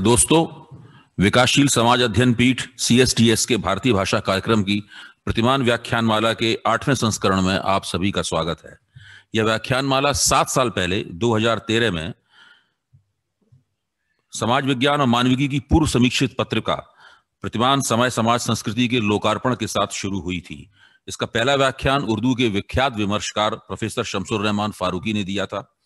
दोस्तों, विकासशील समाज अध्ययन पीठ सी के भारतीय भाषा कार्यक्रम की प्रतिमान व्याख्यान माला के आठवें संस्करण में आप सभी का स्वागत है। यह व्याख्यान माला सात साल पहले 2013 में, समाज विज्ञान और मानविकी की पूर्व समीक्षित पत्रिका, प्रतिमान समय समाज संस्कृति के लोकार्पण के साथ शुरू हुई थी। इसका पहला व्याख्यान उर्दू के विख्यात विमर्शकार प्रोफेसर शमसुर रहमान फारूकी ने दिया था।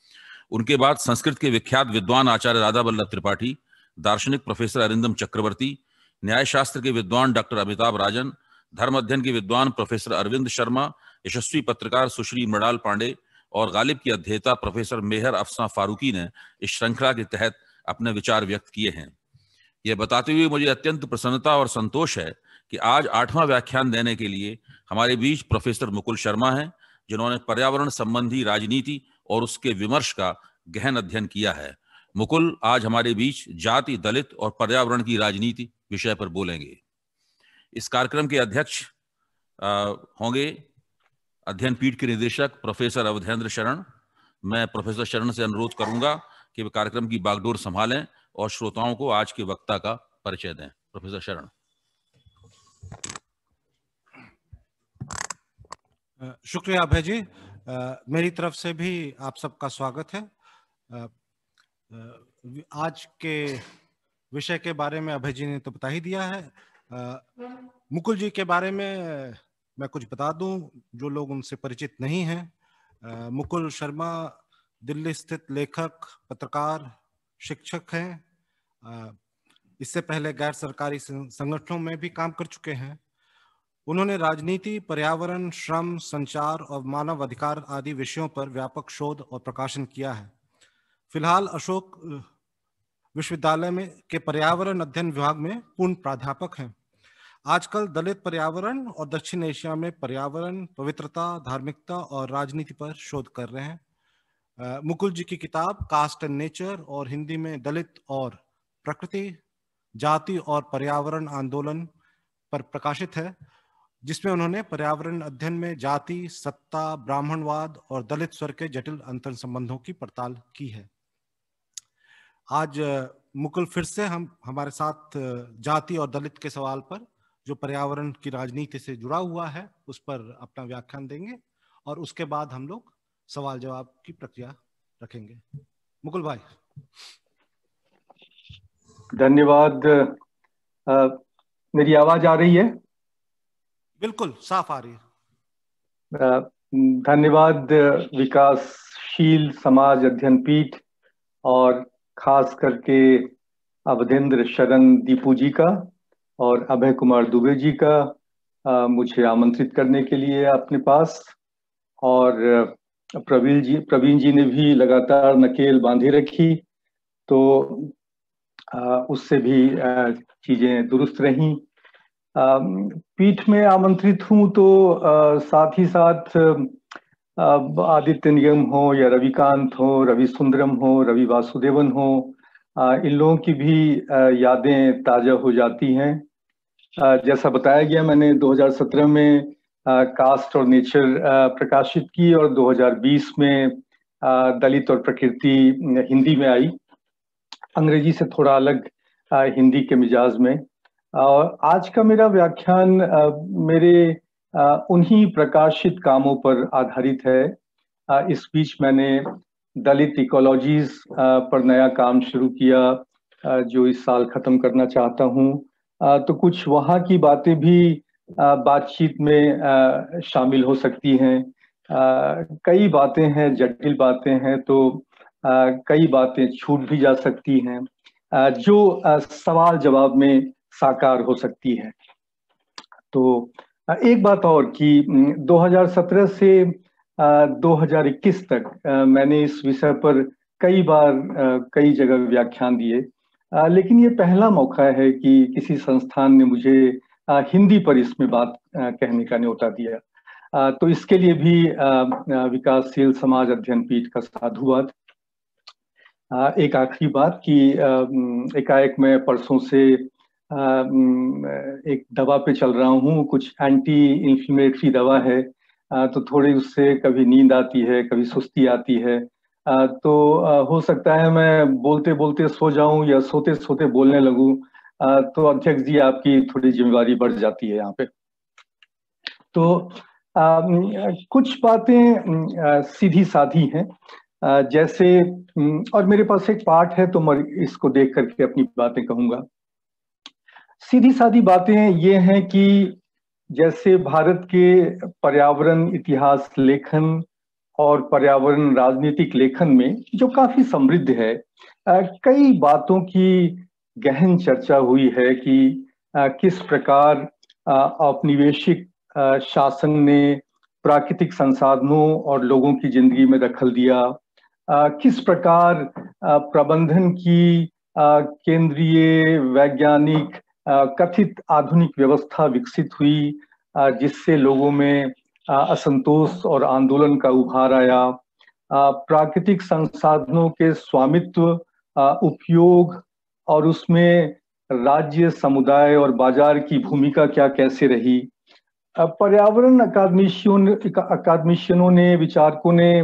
उनके बाद संस्कृत के विख्यात विद्वान आचार्य राधा वल्लभ त्रिपाठी दार्शनिक प्रोफेसर अरिंदम चक्रवर्ती न्याय शास्त्र के विद्वान डॉक्टर अमिताभ राजन, धर्म अध्ययन के विद्वान प्रोफेसर अरविंद शर्मा, यशस्वी पत्रकार सुश्री मृणाल पांडे और गालिब की अध्येता प्रोफेसर मेहर अफसा फारूकी ने इस श्रृंखला के तहत अपने विचार व्यक्त किए हैं। यह बताते हुए मुझे अत्यंत प्रसन्नता और संतोष है कि आज आठवां व्याख्यान देने के लिए हमारे बीच प्रोफेसर मुकुल शर्मा हैं, जिन्होंने पर्यावरण संबंधी राजनीति और उसके विमर्श का गहन अध्ययन किया है। मुकुल आज हमारे बीच जाति, दलित और पर्यावरण की राजनीति विषय पर बोलेंगे। इस कार्यक्रम के अध्यक्ष होंगे अध्ययन पीठ के निदेशक प्रोफेसर अवधेंद्र शरण। मैं प्रोफेसर शरण से अनुरोध करूँगा कि वे कार्यक्रम की बागडोर संभालें और श्रोताओं को आज के वक्ता का परिचय दें। प्रोफेसर शरण। शुक्रिया अभय जी। मेरी तरफ़ से भी आप सबका स्वागत है। आज के विषय के बारे में अभय जी ने तो बता ही दिया है। मुकुल जी के बारे में मैं कुछ बता दूँ, जो लोग उनसे परिचित नहीं हैं। मुकुल शर्मा दिल्ली स्थित लेखक, पत्रकार, शिक्षक हैं। इससे पहले गैर सरकारी संगठनों में भी काम कर चुके हैं। उन्होंने राजनीति, पर्यावरण, श्रम, संचार और मानव अधिकार आदि विषयों पर व्यापक शोध और प्रकाशन किया है। फ़िलहाल अशोक विश्वविद्यालय में के पर्यावरण अध्ययन विभाग में पूर्ण प्राध्यापक हैं। आजकल दलित पर्यावरण और दक्षिण एशिया में पर्यावरण, पवित्रता, धार्मिकता और राजनीति पर शोध कर रहे हैं। मुकुल जी की किताब कास्ट एंड नेचर और हिंदी में दलित और प्रकृति, जाति और पर्यावरण आंदोलन पर प्रकाशित है, जिसमें उन्होंने पर्यावरण अध्ययन में जाति, सत्ता, ब्राह्मणवाद और दलित स्वर के जटिल अंतर संबंधों की पड़ताल की है। आज मुकुल फिर से हम हमारे साथ जाति और दलित के सवाल पर जो पर्यावरण की राजनीति से जुड़ा हुआ है उस पर अपना व्याख्यान देंगे और उसके बाद हम लोग सवाल जवाब की प्रक्रिया रखेंगे। मुकुल भाई। धन्यवाद। मेरी आवाज़ आ रही है? बिल्कुल साफ़ आ रही है। धन्यवाद विकासशील समाज अध्ययन पीठ और खास करके अवधेंद्र शरण दीपू जी का और अभय कुमार दुबे जी का आ, मुझे आमंत्रित करने के लिए अपने पास। और प्रवीण जी प्रवीण जी ने भी लगातार नकेल बांधे रखी तो आ, उससे भी चीज़ें दुरुस्त रहीं। पीठ में आमंत्रित हूँ तो साथ ही साथ आदित्य निगम हो या रविकांत हो, रवि सुंदरम हो, रवि वासुदेवन हो इन लोगों की भी यादें ताज़ा हो जाती हैं। जैसा बताया गया मैंने 2017 में कास्ट और नेचर प्रकाशित की और 2020 में दलित और प्रकृति हिंदी में आई। अंग्रेज़ी से थोड़ा अलग हिंदी के मिजाज में। और आज का मेरा व्याख्यान मेरे उन्हीं प्रकाशित कामों पर आधारित है। इस बीच मैंने दलित इकोलॉजीज पर नया काम शुरू किया जो इस साल खत्म करना चाहता हूँ। तो कुछ वहाँ की बातें भी बातचीत में शामिल हो सकती हैं। कई बातें हैं, जटिल बातें हैं तो कई बातें छूट भी जा सकती हैं। जो सवाल जवाब में साकार हो सकती है। तो एक बात और कि 2017 से 2021 तक मैंने इस विषय पर कई बार कई जगह व्याख्यान दिए। लेकिन ये पहला मौका है कि किसी संस्थान ने मुझे हिंदी पर इसमें बात कहने का न्योता दिया। तो इसके लिए भी विकासशील समाज अध्ययन पीठ का साधुवाद। एक आखिरी बात कि एकाएक मैं परसों से एक दवा पे चल रहा हूँ, कुछ एंटी इन्फ्लेमेटरी दवा है। तो थोड़ी उससे कभी नींद आती है, कभी सुस्ती आती है। तो हो सकता है मैं बोलते बोलते सो जाऊँ या सोते सोते बोलने लगूं। तो अध्यक्ष जी, आपकी थोड़ी जिम्मेवारी बढ़ जाती है यहाँ पे। तो कुछ बातें सीधी साधी हैं। जैसे और मेरे पास एक पाठ है तो मैं इसको देख करके अपनी बातें कहूँगा। सीधी सादी बातें ये हैं कि जैसे भारत के पर्यावरण इतिहास लेखन और पर्यावरण राजनीतिक लेखन में जो काफ़ी समृद्ध है कई बातों की गहन चर्चा हुई है कि किस प्रकार औपनिवेशिक शासन ने प्राकृतिक संसाधनों और लोगों की ज़िंदगी में दखल दिया किस प्रकार प्रबंधन की केंद्रीय वैज्ञानिक कथित आधुनिक व्यवस्था विकसित हुई जिससे लोगों में असंतोष और आंदोलन का उभार आया। प्राकृतिक संसाधनों के स्वामित्व उपयोग और उसमें राज्य, समुदाय और बाज़ार की भूमिका क्या कैसे रही? पर्यावरण अकादमिशियों अकादमिशियनों ने, विचारकों ने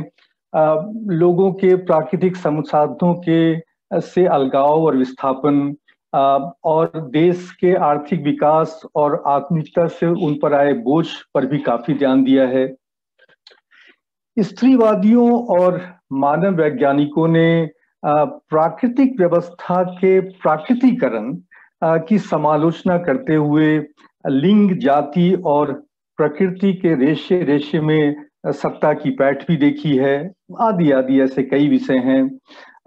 लोगों के प्राकृतिक संसाधनों के से अलगाव और विस्थापन और देश के आर्थिक विकास और आत्मिकता से उन पर आए बोझ पर भी काफ़ी ध्यान दिया है। स्त्रीवादियों और मानव वैज्ञानिकों ने प्राकृतिक व्यवस्था के प्राकृतिकरण की समालोचना करते हुए लिंग, जाति और प्रकृति के रेशे रेशे में सत्ता की पैठ भी देखी है। आदि आदि ऐसे कई विषय हैं।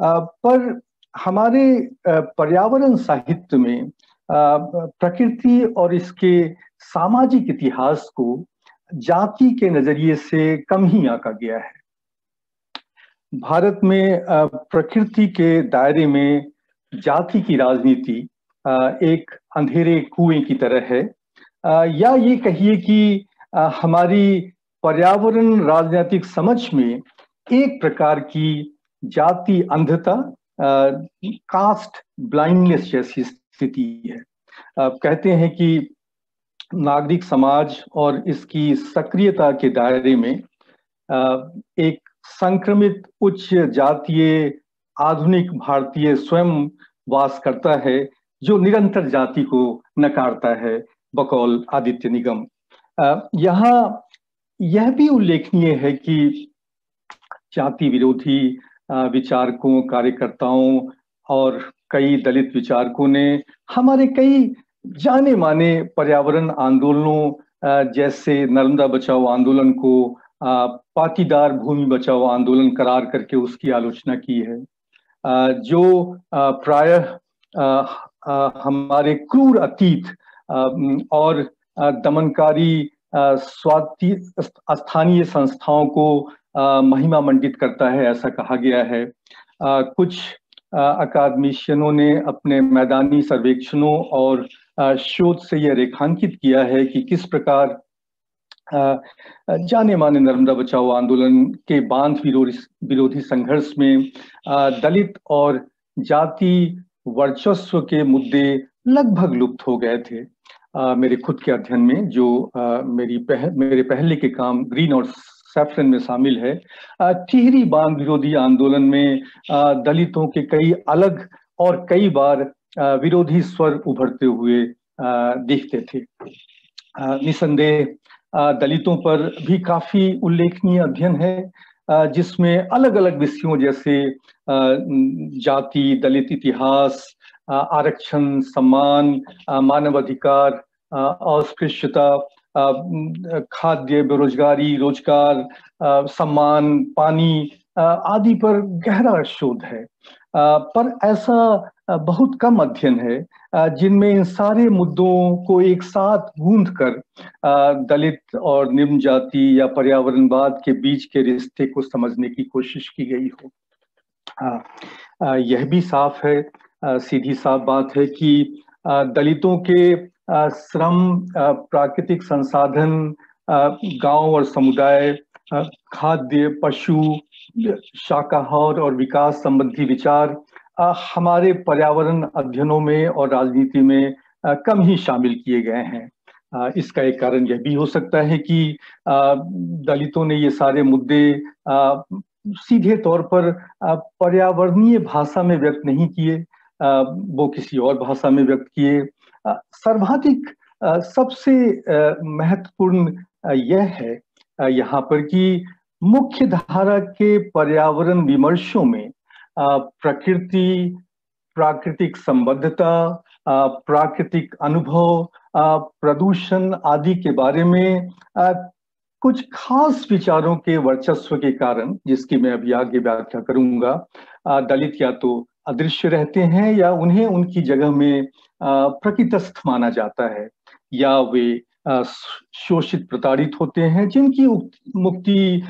पर हमारे पर्यावरण साहित्य में प्रकृति और इसके सामाजिक इतिहास को जाति के नज़रिए से कम ही आंका गया है। भारत में प्रकृति के दायरे में जाति की राजनीति एक अंधेरे कुएँ की तरह है। या ये कहिए कि हमारी पर्यावरण राजनीतिक समझ में एक प्रकार की जाति अंधता कास्ट ब्लाइंडनेस जैसी स्थिति है। कहते हैं कि नागरिक समाज और इसकी सक्रियता के दायरे में एक संक्रमित उच्च जातीय आधुनिक भारतीय स्वयं वास करता है, जो निरंतर जाति को नकारता है, बकौल आदित्य निगम। यहाँ यह भी उल्लेखनीय है कि जाति विरोधी विचारकों, कार्यकर्ताओं और कई दलित विचारकों ने हमारे कई जाने माने पर्यावरण आंदोलनों जैसे नर्मदा बचाओ आंदोलन को पाटीदार भूमि बचाओ आंदोलन करार करके उसकी आलोचना की है। जो प्रायः हमारे क्रूर अतीत और दमनकारी स्वाति स्थानीय संस्थाओं को महिमा मंडित करता है ऐसा कहा गया है। आ, कुछ अकादमिशियनों ने अपने मैदानी सर्वेक्षणों और शोध से यह रेखांकित किया है कि किस प्रकार जाने माने नर्मदा बचाओ आंदोलन के बाँध विरोधी संघर्ष में दलित और जाति वर्चस्व के मुद्दे लगभग लुप्त हो गए थे। मेरे खुद के अध्ययन में जो मेरी पह, मेरे पहले के काम ग्रीन और सैफरन में शामिल है। टिहरी बाँध विरोधी आंदोलन में दलितों के कई अलग और कई बार विरोधी स्वर उभरते हुए दिखते थे। निसंदेह दलितों पर भी काफ़ी उल्लेखनीय अध्ययन है जिसमें अलग अलग विषयों जैसे जाति, दलित इतिहास आरक्षण, सम्मान मानवाधिकार अस्पृश्यता खाद्य, बेरोजगारी, रोज़गार सम्मान, पानी आदि पर गहरा शोध है। पर ऐसा बहुत कम अध्ययन है जिनमें इन सारे मुद्दों को एक साथ गूंध कर दलित और निम्न जाति या पर्यावरणवाद के बीच के रिश्ते को समझने की कोशिश की गई हो। यह भी साफ़ है सीधी साफ़ बात है कि दलितों के श्रम प्राकृतिक संसाधन गाँव और समुदाय खाद्य, पशु, शाकाहार और विकास संबंधी विचार हमारे पर्यावरण अध्ययनों में और राजनीति में कम ही शामिल किए गए हैं। इसका एक कारण यह भी हो सकता है कि दलितों ने ये सारे मुद्दे सीधे तौर पर पर्यावरणीय भाषा में व्यक्त नहीं किए वो किसी और भाषा में व्यक्त किए सर्वाधिक सबसे महत्वपूर्ण यह है यहाँ पर कि मुख्य धारा के पर्यावरण विमर्शों में प्रकृति, प्राकृतिक संबद्धता प्राकृतिक अनुभव प्रदूषण आदि के बारे में कुछ खास विचारों के वर्चस्व के कारण, जिसकी मैं अभी आगे व्याख्या करूँगा दलित या तो अदृश्य रहते हैं या उन्हें उनकी जगह में प्रकृतस्थ माना जाता है, या वे शोषित प्रताड़ित होते हैं, जिनकी मुक्ति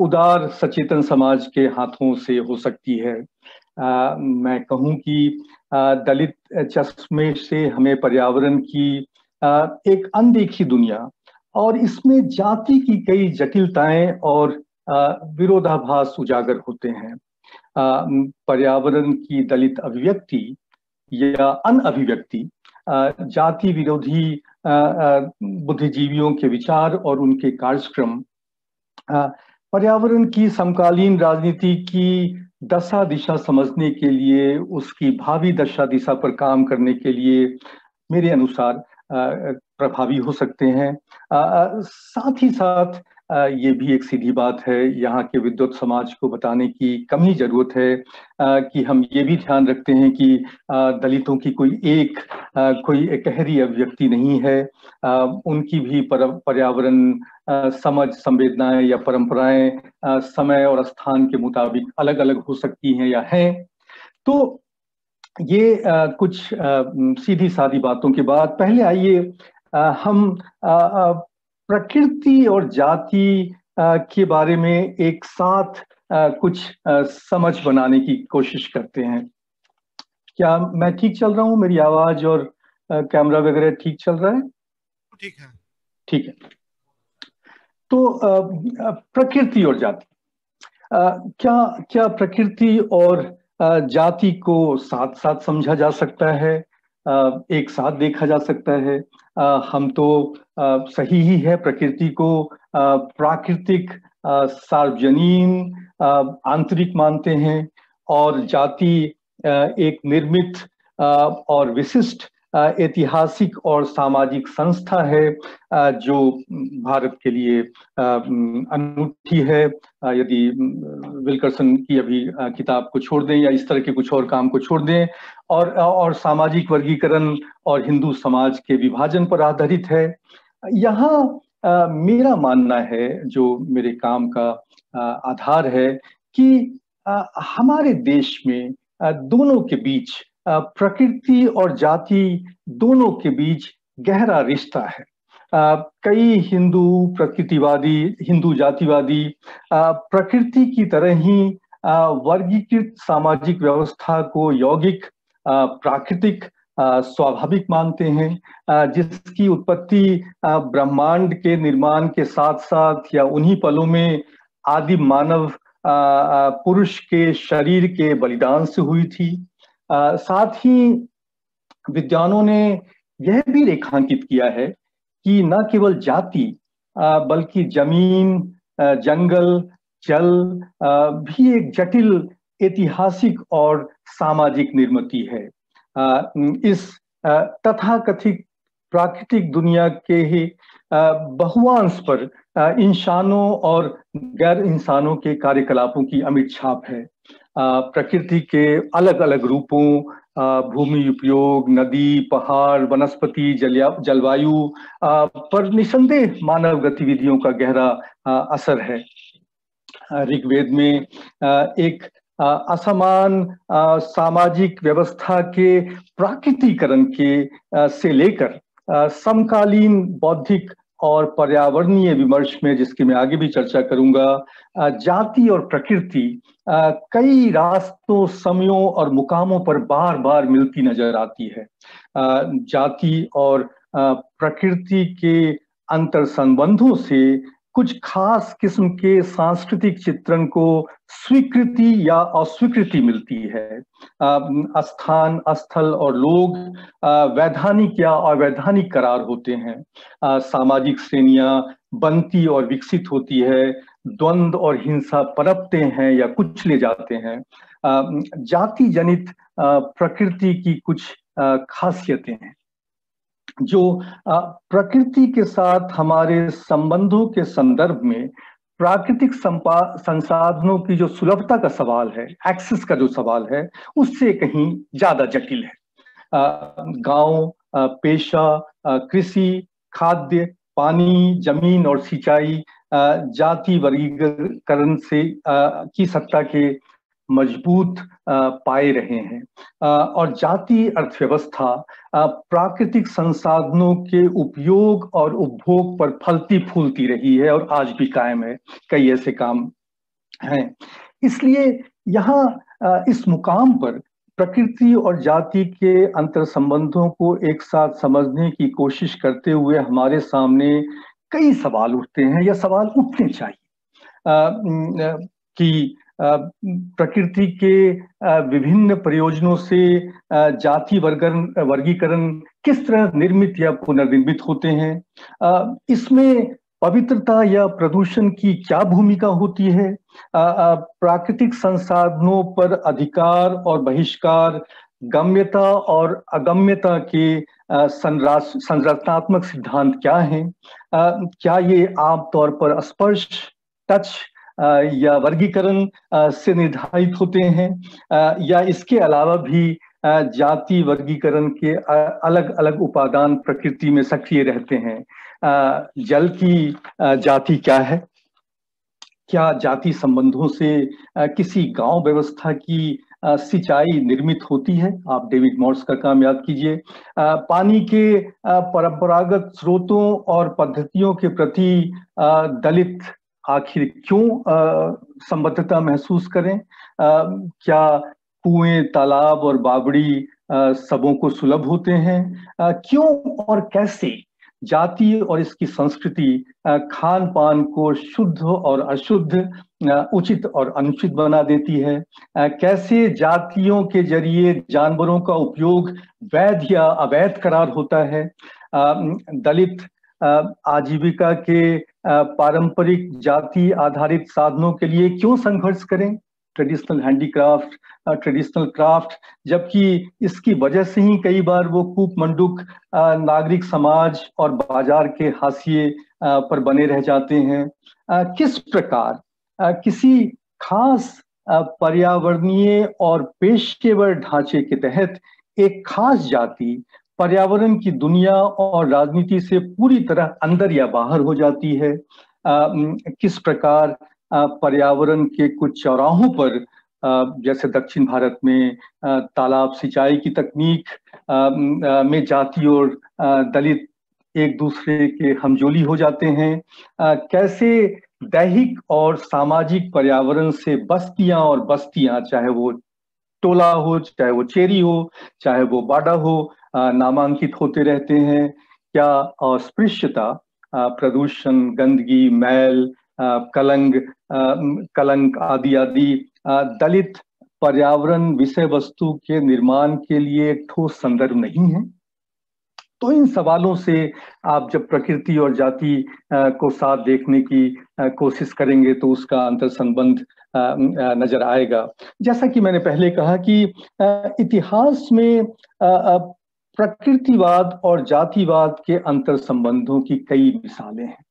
उदार सचेतन समाज के हाथों से हो सकती है। मैं कहूँ कि दलित चश्मे से हमें पर्यावरण की एक अनदेखी दुनिया, और इसमें जाति की कई जटिलताएँ और विरोधाभास उजागर होते हैं। पर्यावरण की दलित अभिव्यक्ति या अन अभिव्यक्ति जाति विरोधी बुद्धिजीवियों के विचार और उनके कार्यक्रम पर्यावरण की समकालीन राजनीति की दशा दिशा समझने के लिए, उसकी भावी दशा दिशा पर काम करने के लिए मेरे अनुसार प्रभावी हो सकते हैं। साथ ही साथ ये भी एक सीधी बात है। यहाँ के विद्युत समाज को बताने की कम ही ज़रूरत है कि हम ये भी ध्यान रखते हैं कि दलितों की कोई एक कोई एकहरी अभिव्यक्ति नहीं है। उनकी भी पर्यावरण समझ, संवेदनाएँ या परंपराएँ समय और स्थान के मुताबिक अलग अलग हो सकती हैं या हैं। तो ये कुछ सीधी सादी बातों के बाद पहले आइए हम प्रकृति और जाति के बारे में एक साथ कुछ समझ बनाने की कोशिश करते हैं। क्या मैं ठीक चल रहा हूँ? मेरी आवाज़ और कैमरा वगैरह ठीक चल रहा है? ठीक है। ठीक है। तो प्रकृति और जाति। क्या क्या प्रकृति और जाति को साथ साथ समझा जा सकता है? एक साथ देखा जा सकता है। हम तो सही ही है प्रकृति को प्राकृतिक सार्वजनीन आंतरिक मानते हैं और जाति एक निर्मित और विशिष्ट ऐतिहासिक और सामाजिक संस्था है जो भारत के लिए अनूठी है। यदि विल्करसन की अभी किताब को छोड़ दें या इस तरह के कुछ और काम को छोड़ दें, और और सामाजिक वर्गीकरण और हिंदू समाज के विभाजन पर आधारित है। यहाँ मेरा मानना है, जो मेरे काम का आधार है, कि हमारे देश में दोनों के बीच प्रकृति और जाति दोनों के बीच गहरा रिश्ता है। कई हिंदू प्रकृतिवादी, हिंदू जातिवादी प्रकृति की तरह ही वर्गीकृत सामाजिक व्यवस्था को यौगिक प्राकृतिक स्वाभाविक मानते हैं जिसकी उत्पत्ति ब्रह्मांड के निर्माण के साथ साथ या उन्हीं पलों में आदि मानव पुरुष के शरीर के बलिदान से हुई थी। साथ ही विद्वानों ने यह भी रेखांकित किया है कि न केवल जाति बल्कि ज़मीन जंगल, जल भी एक जटिल ऐतिहासिक और सामाजिक निर्मिति है। इस तथाकथित प्राकृतिक दुनिया के ही बहुआंश पर इंसानों और गैर इंसानों के कार्यकलापों की अमिट छाप है। प्रकृति के अलग अलग रूपों भूमि उपयोग, नदी, पहाड़, वनस्पति जलवायु पर निसंदेह मानव गतिविधियों का गहरा असर है। ऋग्वेद में एक असमान सामाजिक व्यवस्था के प्राकृतिकरण के से लेकर समकालीन बौद्धिक और पर्यावरणीय विमर्श में, जिसकी मैं आगे भी चर्चा करूँगा जाति और प्रकृति कई रास्तों, समयों और मुकामों पर बार बार मिलती नज़र आती है। जाति और प्रकृति के अंतर संबंधों से कुछ खास किस्म के सांस्कृतिक चित्रण को स्वीकृति या अस्वीकृति मिलती है। स्थान, स्थल और लोग वैधानिक या अवैधानिक करार होते हैं। सामाजिक श्रेणियाँ बनती और विकसित होती है। द्वंद्व और हिंसा पनपते हैं या कुछ ले जाते हैं। जाति जनित प्रकृति की कुछ खासियतें हैं। जो प्रकृति के साथ हमारे संबंधों के संदर्भ में प्राकृतिक संसाधनों की जो सुलभता का सवाल है एक्सेस का जो सवाल है, उससे कहीं ज़्यादा जटिल है। गाँव पेशा कृषि, खाद्य, पानी, ज़मीन और सिंचाई जाति वर्गीकरण से की सत्ता के मज़बूत पाए रहे हैं। और जाति अर्थव्यवस्था प्राकृतिक संसाधनों के उपयोग और उपभोग पर फलती फूलती रही है और आज भी कायम है, कई ऐसे काम हैं। इसलिए यहाँ इस मुकाम पर प्रकृति और जाति के अंतर संबंधों को एक साथ समझने की कोशिश करते हुए हमारे सामने कई सवाल उठते हैं या सवाल उठने चाहिए। कि प्रकृति के विभिन्न प्रयोजनों से जाति वर्गन, वर्गीकरण किस तरह निर्मित या पुनर्निर्मित होते हैं? इसमें पवित्रता या प्रदूषण की क्या भूमिका होती है? प्राकृतिक संसाधनों पर अधिकार और बहिष्कार, गम्यता और अगम्यता के संरचनात्मक सिद्धांत क्या हैं? क्या ये आमतौर पर स्पर्श, टच या वर्गीकरण से निर्धारित होते हैं। या इसके अलावा भी जाति वर्गीकरण के अलग अलग उपादान प्रकृति में सक्रिय रहते हैं। जल की जाति क्या है? क्या जाति संबंधों से किसी गाँव व्यवस्था की सिंचाई निर्मित होती है? आप डेविड मॉर्स का काम याद कीजिए। पानी के परंपरागत स्रोतों और पद्धतियों के प्रति दलित आखिर क्यों संबद्धता महसूस करें? आ, क्या कुएँ तालाब और बावड़ी सबों को सुलभ होते हैं? आ, क्यों और कैसे जाति और इसकी संस्कृति खान पान को शुद्ध और अशुद्ध उचित और अनुचित बना देती है? कैसे जातियों के ज़रिए जानवरों का उपयोग वैध या अवैध करार होता है? दलित आजीविका के पारंपरिक जाति आधारित साधनों के लिए क्यों संघर्ष करें? ट्रेडिशनल हैंडीक्राफ्ट ट्रेडिशनल क्राफ्ट जबकि इसकी वजह से ही कई बार वो कूप मंडुक नागरिक समाज और बाज़ार के हाशिए पर बने रह जाते हैं। किस प्रकार किसी खास पर्यावरणीय और पेशेवर ढांचे के तहत एक खास जाति पर्यावरण की दुनिया और राजनीति से पूरी तरह अंदर या बाहर हो जाती है। आ, किस प्रकार पर्यावरण के कुछ चौराहों पर जैसे दक्षिण भारत में तालाब सिंचाई की तकनीक में जाति और दलित एक दूसरे के हमजोली हो जाते हैं। कैसे दैहिक और सामाजिक पर्यावरण से बस्तियाँ और बस्तियाँ चाहे वो टोला हो चाहे वो चेरी हो चाहे वो बाडा हो नामांकित होते रहते हैं। क्या अस्पृश्यता प्रदूषण, गंदगी, मैल कलंग कलंक आदि आदि दलित पर्यावरण विषय वस्तु के निर्माण के लिए एक ठोस संदर्भ नहीं है। तो इन सवालों से आप जब प्रकृति और जाति को साथ देखने की कोशिश करेंगे तो उसका अंतर संबंध नज़र आएगा। जैसा कि मैंने पहले कहा कि इतिहास में प्रकृतिवाद और जातिवाद के अंतर संबंधों की कई मिसालें हैं।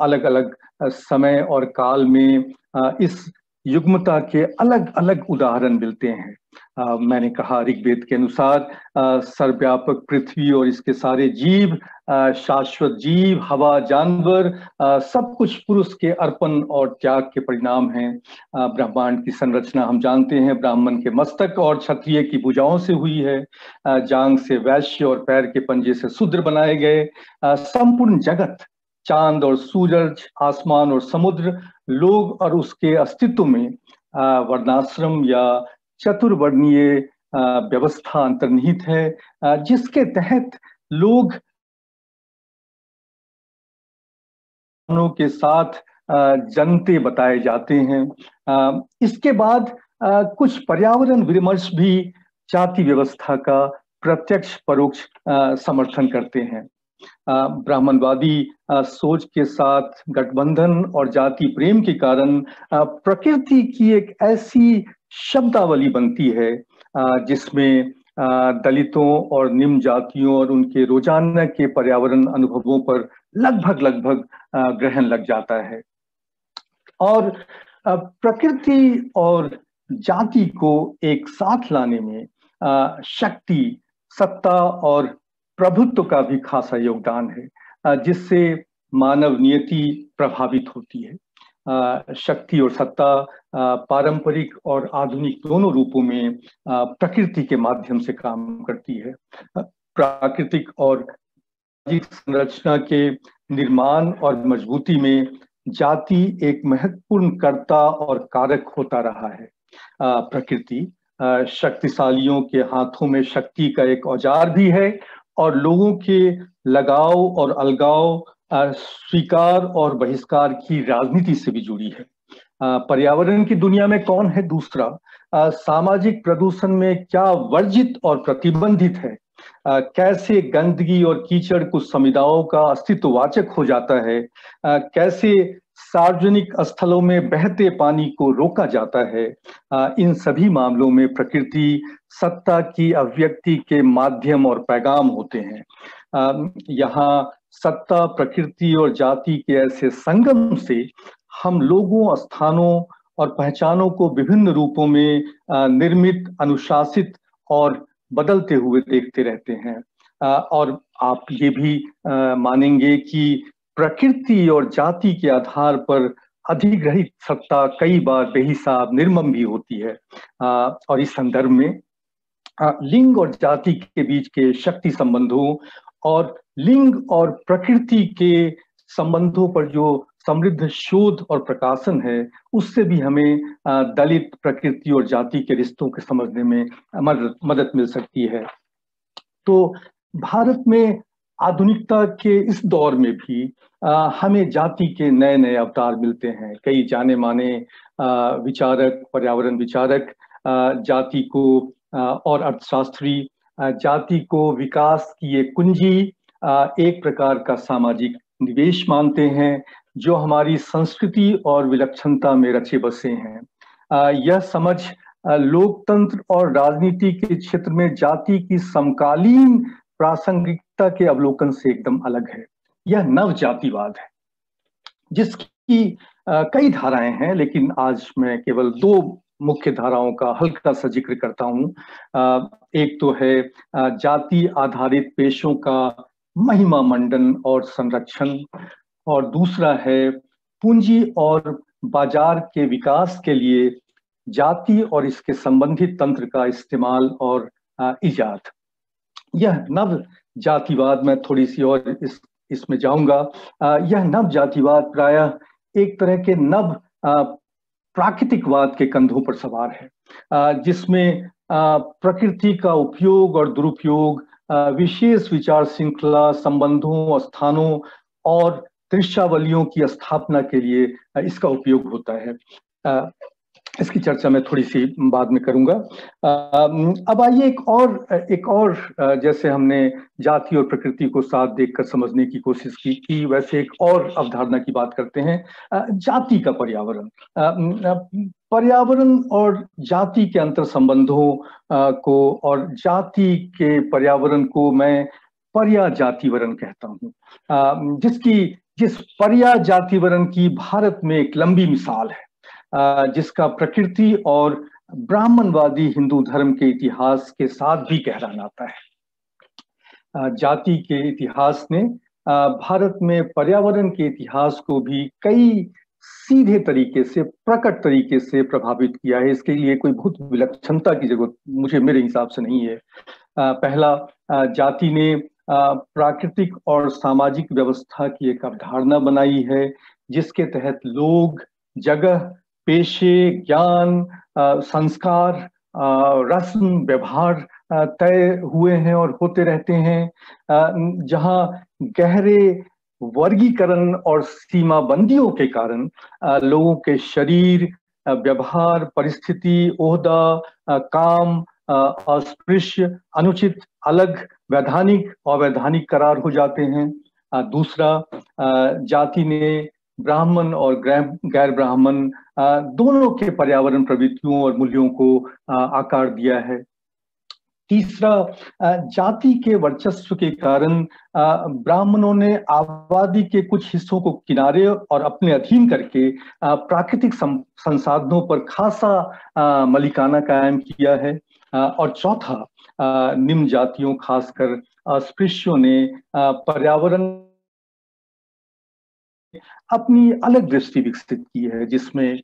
अलग अलग समय और काल में इस युग्मता के अलग अलग उदाहरण मिलते हैं। आ, मैंने कहा ऋग्वेद के अनुसार सर्वव्यापक पृथ्वी और इसके सारे जीव आ, शाश्वत जीव हवा जानवर आ, सब कुछ पुरुष के अर्पण और त्याग के परिणाम हैं। ब्रह्मांड की संरचना हम जानते हैं ब्राह्मण के मस्तक और क्षत्रिय की भुजाओं से हुई है। आ, जांग से वैश्य और पैर के पंजे से शूद्र बनाए गए। संपूर्ण जगत चाँद और सूरज आसमान और समुद्र लोग और उसके अस्तित्व में वर्णाश्रम या चतुर्वर्णीय व्यवस्था अंतर्निहित है जिसके तहत लोग के साथ जनते बताए जाते हैं। इसके बाद कुछ पर्यावरण विमर्श भी जाति व्यवस्था का प्रत्यक्ष परोक्ष समर्थन करते हैं। ब्राह्मणवादी सोच के साथ गठबंधन और जाति प्रेम के कारण प्रकृति की एक ऐसी शब्दावली बनती है जिसमें दलितों और निम्न जातियों और उनके रोज़ाना के पर्यावरण अनुभवों पर लगभग लगभग ग्रहण लग जाता है। और प्रकृति और जाति को एक साथ लाने में शक्ति, सत्ता और प्रभुत्व का भी खासा योगदान है जिससे मानव नियति प्रभावित होती है। शक्ति और सत्ता पारंपरिक और आधुनिक दोनों रूपों में प्रकृति के माध्यम से काम करती है। प्राकृतिक और संरचना के निर्माण और मजबूती में जाति एक महत्वपूर्ण कर्ता और कारक होता रहा है। प्रकृति शक्तिशालियों के हाथों में शक्ति का एक औज़ार भी है और लोगों के लगाव और अलगाव स्वीकार और बहिष्कार की राजनीति से भी जुड़ी है। पर्यावरण की दुनिया में कौन है दूसरा? सामाजिक प्रदूषण में क्या वर्जित और प्रतिबंधित है? आ, कैसे गंदगी और कीचड़ कुछ समुदायों का अस्तित्ववाचक हो जाता है? आ, कैसे सार्वजनिक स्थलों में बहते पानी को रोका जाता है। इन सभी मामलों में प्रकृति सत्ता की अभिव्यक्ति के माध्यम और पैगाम होते हैं। यहाँ सत्ता, प्रकृति और जाति के ऐसे संगम से हम लोगों, स्थानों और पहचानों को विभिन्न रूपों में निर्मित, अनुशासित और बदलते हुए देखते रहते हैं। और आप ये भी मानेंगे कि प्रकृति और जाति के आधार पर अधिग्रहित सत्ता कई बार बेहिसाब निर्मम भी होती है। और इस संदर्भ में लिंग और जाति के बीच के शक्ति संबंधों और लिंग और प्रकृति के संबंधों पर जो समृद्ध शोध और प्रकाशन है, उससे भी हमें दलित, प्रकृति और जाति के रिश्तों के समझने में मदद मिल सकती है। तो भारत में आधुनिकता के इस दौर में भी हमें जाति के नए नए अवतार मिलते हैं। कई जाने माने विचारक, पर्यावरण विचारक जाति को और अर्थशास्त्री जाति को विकास की एक कुंजी एक प्रकार का सामाजिक निवेश मानते हैं, जो हमारी संस्कृति और विलक्षणता में रचे बसे हैं। यह समझ लोकतंत्र और राजनीति के क्षेत्र में जाति की समकालीन प्रासंगिकता के अवलोकन से एकदम अलग है। यह नव जातिवाद है, जिसकी कई धाराएँ हैं, लेकिन आज मैं केवल दो मुख्य धाराओं का हल्का सा ज़िक्र करता हूँ। एक तो है जाति आधारित पेशों का महिमा मंडन और संरक्षण, और दूसरा है, पूंजी और बाज़ार के विकास के लिए जाति और इसके संबंधित तंत्र का इस्तेमाल और इजाद। यह नव जातिवाद में थोड़ी सी और इस, इसमें जाऊँगा। यह नव जातिवाद प्रायः एक तरह के नव प्राकृतिकवाद के कंधों पर सवार है। जिसमें प्रकृति का उपयोग और दुरुपयोग विशेष विचार श्रृंखला, संबंधों, स्थानों और दृश्यावलियों की स्थापना के लिए इसका उपयोग होता है। इसकी चर्चा मैं थोड़ी सी बाद में करूँगा। अब आइए एक और एक और जैसे हमने जाति और प्रकृति को साथ देखकर समझने की कोशिश की, कि वैसे एक और अवधारणा की बात करते हैं जाति का पर्यावरण। पर्यावरण और जाति के अंतर संबंधों को और जाति के पर्यावरण को मैं पर्या जातिवरण कहता हूँ। जिसकी, जिस पर्या जातिवरण की भारत में एक लंबी मिसाल है। जिसका प्रकृति और ब्राह्मणवादी हिंदू धर्म के इतिहास के साथ भी गहरा नाता है। जाति के इतिहास ने भारत में पर्यावरण के इतिहास को भी कई सीधे तरीके से, प्रकट तरीके से प्रभावित किया है। इसके लिए कोई बहुत विलक्षणता की ज़रूरत मुझे मेरे हिसाब से नहीं है। पहला जाति ने प्राकृतिक और सामाजिक व्यवस्था की एक अवधारणा बनाई है, जिसके तहत लोग, जगह पेशे, ज्ञान संस्कार रस्म, व्यवहार तय हुए हैं और होते रहते हैं। जहाँ गहरे वर्गीकरण और सीमाबंदियों के कारण लोगों के शरीर व्यवहार, परिस्थिति, ओहदा काम अस्पृश्य, अनुचित, अलग, वैधानिक, अवैधानिक करार हो जाते हैं। दूसरा जाति ने ब्राह्मण और गैर ब्राह्मण दोनों के पर्यावरण प्रवृत्तियों और मूल्यों को आकार दिया है। तीसरा जाति के वर्चस्व के कारण ब्राह्मणों ने आबादी के कुछ हिस्सों को किनारे और अपने अधीन करके प्राकृतिक संसाधनों पर खासा मलिकाना कायम किया है। और चौथा निम्न जातियों, खासकर अस्पृश्यों ने पर्यावरण अपनी अलग दृष्टि विकसित की है, जिसमें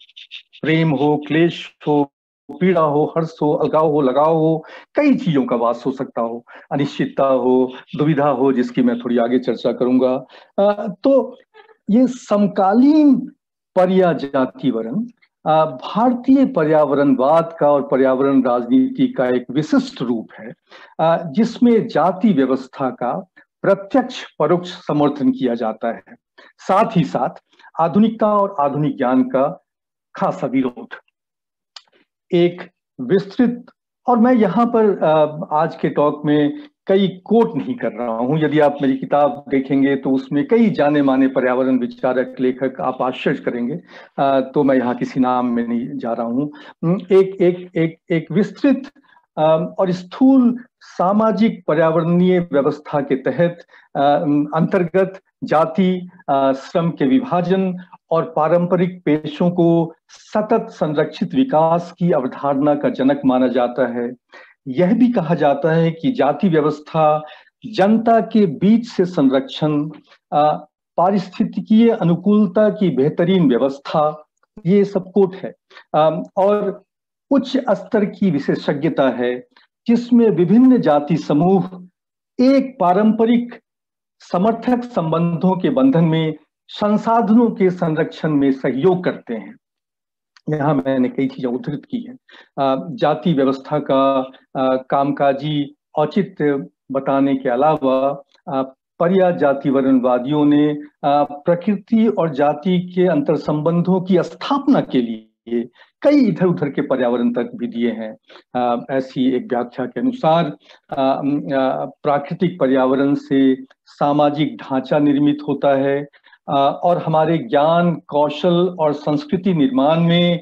प्रेम हो, क्लेश हो, पीड़ा हो, हर्ष हो, अलगाव हो, लगाव हो, कई चीज़ों का वास हो सकता हो, अनिश्चितता हो, दुविधा हो, जिसकी मैं थोड़ी आगे चर्चा करूँगा। तो ये समकालीन पर्या जातिवरण भारतीय पर्यावरणवाद का और पर्यावरण राजनीति का एक विशिष्ट रूप है जिसमें जाति व्यवस्था का प्रत्यक्ष परोक्ष समर्थन किया जाता है। साथ ही साथ आधुनिकता और आधुनिक ज्ञान का खासा विरोध एक विस्तृत और मैं यहाँ पर आज के टॉक में कई कोट नहीं कर रहा हूँ। यदि आप मेरी किताब देखेंगे तो उसमें कई जाने माने पर्यावरण विचारक, लेखक आप आश्चर्य करेंगे। तो मैं यहाँ किसी नाम में नहीं जा रहा हूँ। एक एक एक एक विस्तृत और स्थूल सामाजिक पर्यावरणीय व्यवस्था के तहत अंतर्गत जाति श्रम के विभाजन और पारंपरिक पेशों को सतत संरक्षित विकास की अवधारणा का जनक माना जाता है। यह भी कहा जाता है कि जाति व्यवस्था जनता के बीच से संरक्षण पारिस्थितिकीय अनुकूलता की बेहतरीन व्यवस्था, ये सब कोट है। और उच्च स्तर की विशेषज्ञता है। जिसमें विभिन्न जाति समूह एक पारंपरिक समर्थक संबंधों के बंधन में संसाधनों के संरक्षण में सहयोग करते हैं। यहाँ मैंने कई चीज़ें उद्धृत की है। जाति व्यवस्था का कामकाजी, औचित्य बताने के अलावा पर्या जाति वर्णवादियों ने प्रकृति और जाति के अंतर संबंधों की स्थापना के लिए कई इधर उधर के पर्यावरण तक भी दिए हैं। ऐसी एक व्याख्या के अनुसार प्राकृतिक पर्यावरण से सामाजिक ढांचा निर्मित होता है और हमारे ज्ञान, कौशल और संस्कृति निर्माण में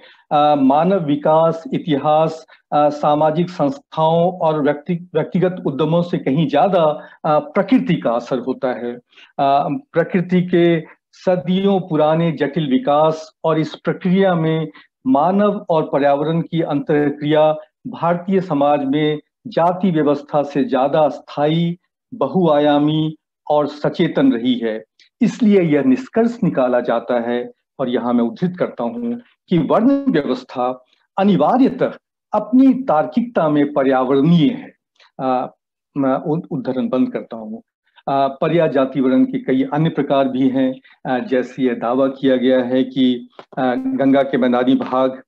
मानव विकास, इतिहास सामाजिक संस्थाओं और व्यक्ति, व्यक्तिगत उद्यमों से कहीं ज़्यादा प्रकृति का असर होता है। प्रकृति के सदियों पुराने जटिल विकास और इस प्रक्रिया में मानव और पर्यावरण की अंतरक्रिया भारतीय समाज में जाति व्यवस्था से ज़्यादा स्थायी, बहुआयामी और सचेतन रही है। इसलिए यह निष्कर्ष निकाला जाता है और यहाँ मैं उद्धृत करता हूँ कि वर्ण व्यवस्था अनिवार्यतः अपनी तार्किकता में पर्यावरणीय है। मैं उद्धरण बंद करता हूँ। पर्या जाति वर्ण के कई अन्य प्रकार भी हैं। जैसे यह दावा किया गया है कि गंगा के मैदानी भाग,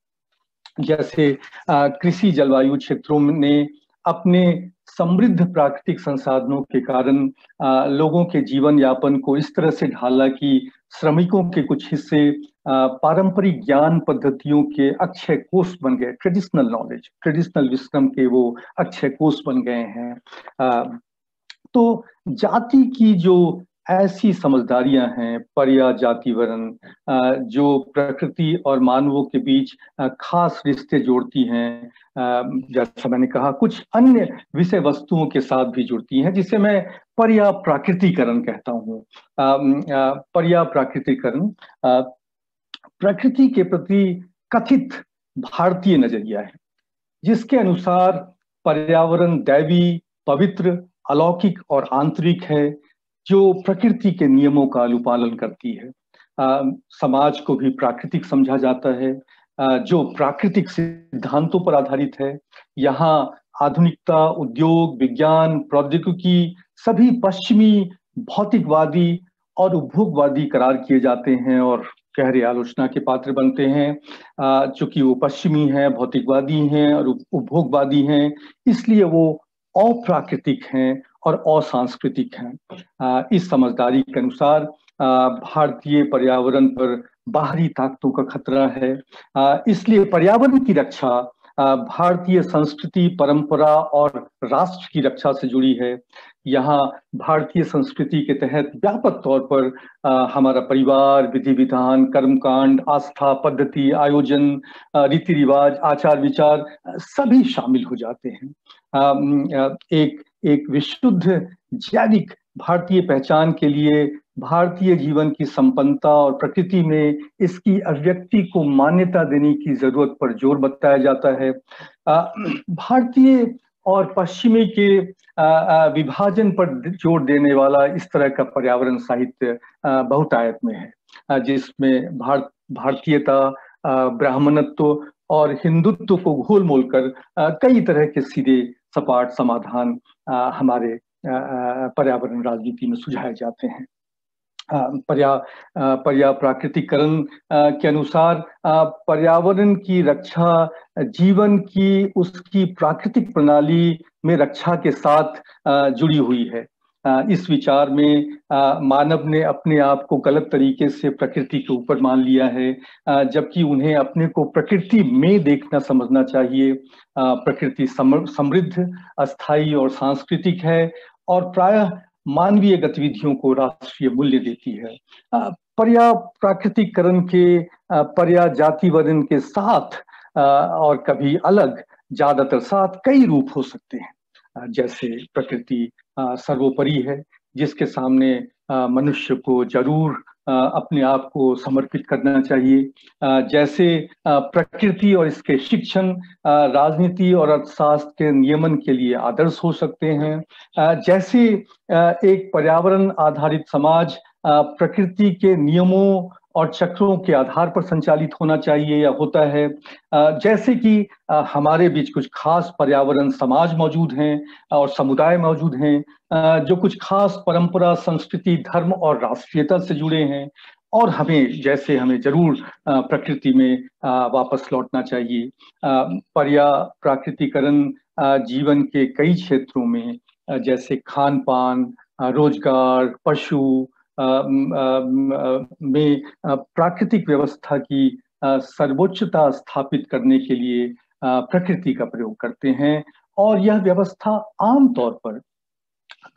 जैसे कृषि जलवायु क्षेत्रों ने अपने समृद्ध प्राकृतिक संसाधनों के कारण लोगों के जीवन यापन को इस तरह से ढाला कि श्रमिकों के कुछ हिस्से पारंपरिक ज्ञान पद्धतियों के अक्षय कोष बन गए। ट्रेडिशनल नॉलेज ट्रेडिशनल विश्रम के वो अक्षय कोष बन गए हैं। तो जाति की जो ऐसी समझदारियाँ हैं पर्या जाति वर्ण जो प्रकृति और मानवों के बीच खास रिश्ते जोड़ती हैं जैसा मैंने कहा, कुछ अन्य विषय वस्तुओं के साथ भी जुड़ती हैं, जिसे मैं पर्या प्राकृतिकरण कहता हूँ। पर्या प्राकृतिकरण प्रकृति के प्रति कथित भारतीय नज़रिया है, जिसके अनुसार पर्यावरण दैवी, पवित्र अलौकिक और आंतरिक है जो प्रकृति के नियमों का अनुपालन करती है। आ, समाज को भी प्राकृतिक समझा जाता है। आ, जो प्राकृतिक सिद्धांतों पर आधारित है यहाँ आधुनिकता उद्योग विज्ञान प्रौद्योगिकी सभी पश्चिमी भौतिकवादी और उपभोगवादी करार किए जाते हैं और गहरे आलोचना के पात्र बनते हैं। चूँकि वो पश्चिमी हैं भौतिकवादी हैं और उपभोगवादी हैं इसलिए वो अप्राकृतिक हैं और असांस्कृतिक हैं। इस समझदारी के अनुसार भारतीय पर्यावरण पर बाहरी ताकतों का खतरा है। इसलिए पर्यावरण की रक्षा भारतीय संस्कृति, परंपरा और राष्ट्र की रक्षा से जुड़ी है। यहाँ भारतीय संस्कृति के तहत व्यापक तौर पर हमारा परिवार विधि विधान कर्मकांड, आस्था, पद्धति, आयोजन रीति रिवाज आचार विचार सभी शामिल हो जाते हैं। एक एक विशुद्ध जैविक भारतीय पहचान के लिए भारतीय जीवन की संपन्नता और प्रकृति में इसकी अभिव्यक्ति को मान्यता देने की ज़रूरत पर ज़ोर बताया जाता है। भारतीय और पश्चिमी के विभाजन पर ज़ोर देने वाला इस तरह का पर्यावरण साहित्य बहुतायत में है। जिसमें भारत भारतीयता ब्राह्मणत्व और हिंदुत्व को घोल मोल कर कई तरह के सीधे सपाट समाधान हमारे पर्यावरण राजनीति में सुझाए जाते हैं। पर्या पर्या प्राकृतिकरण के अनुसार पर्यावरण की रक्षा, जीवन की उसकी प्राकृतिक प्रणाली में रक्षा के साथ जुड़ी हुई है। इस विचार में मानव ने अपने आप को गलत तरीके से प्रकृति के ऊपर मान लिया है जबकि उन्हें अपने को प्रकृति में देखना, समझना चाहिए। प्रकृति समृद्ध अस्थाई और सांस्कृतिक है और प्रायः मानवीय गतिविधियों को राष्ट्रीय मूल्य देती है। पर्या प्राकृतिकरण के पर्या जाति वर्णन के साथ और कभी अलग, ज़्यादातर साथ कई रूप हो सकते हैं। जैसे प्रकृति सर्वोपरि है, जिसके सामने मनुष्य को ज़रूर अपने आप को समर्पित करना चाहिए। जैसे प्रकृति और इसके शिक्षण राजनीति और अर्थशास्त्र के नियमन के लिए आदर्श हो सकते हैं। जैसे एक पर्यावरण आधारित समाज प्रकृति के नियमों और चक्रों के आधार पर संचालित होना चाहिए या होता है। जैसे कि हमारे बीच कुछ खास पर्यावरण समाज मौजूद हैं और समुदाय मौजूद हैं जो कुछ खास परंपरा, संस्कृति, धर्म और राष्ट्रीयता से जुड़े हैं और हमें, जैसे हमें ज़रूर प्रकृति में वापस लौटना चाहिए। पर्या, प्राकृतिकरण जीवन के कई क्षेत्रों में जैसे खान पान रोज़गार, पशु में प्राकृतिक व्यवस्था की सर्वोच्चता स्थापित करने के लिए प्रकृति का प्रयोग करते हैं। और यह व्यवस्था आमतौर पर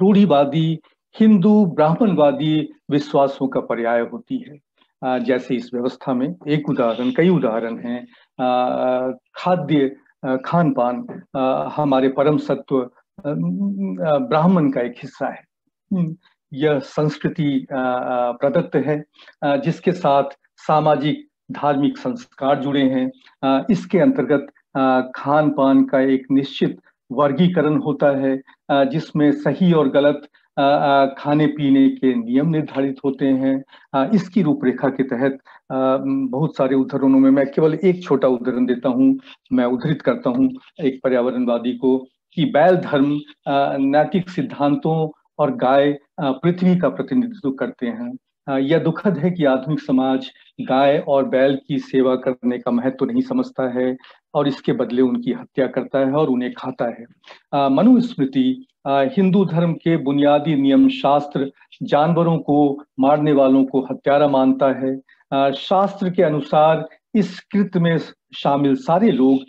रूढ़ीवादी, हिंदू, ब्राह्मणवादी विश्वासों का पर्याय होती है। जैसे इस व्यवस्था में एक उदाहरण, कई उदाहरण हैं। खाद्य खान पान हमारे परम सत्व ब्राह्मण का एक हिस्सा है। यह संस्कृति प्रदत्त है जिसके साथ सामाजिक, धार्मिक संस्कार जुड़े हैं। इसके अंतर्गत खान पान का एक निश्चित वर्गीकरण होता है जिसमें सही और गलत खाने पीने के नियम निर्धारित होते हैं। इसकी रूपरेखा के तहत बहुत सारे उदाहरणों में मैं केवल एक छोटा उदाहरण देता हूँ, मैं उद्धृत करता हूँ। एक पर्यावरणवादी को कि बैल धर्म नैतिक सिद्धांतों और गाय पृथ्वी का प्रतिनिधित्व करते हैं। यह दुखद है कि आधुनिक समाज गाय और बैल की सेवा करने का महत्व तो नहीं समझता है और इसके बदले उनकी हत्या करता है और उन्हें खाता है। मनुस्मृति हिंदू धर्म के बुनियादी नियम शास्त्र जानवरों को मारने वालों को हत्यारा मानता है। शास्त्र के अनुसार इस कृत्य में शामिल सारे लोग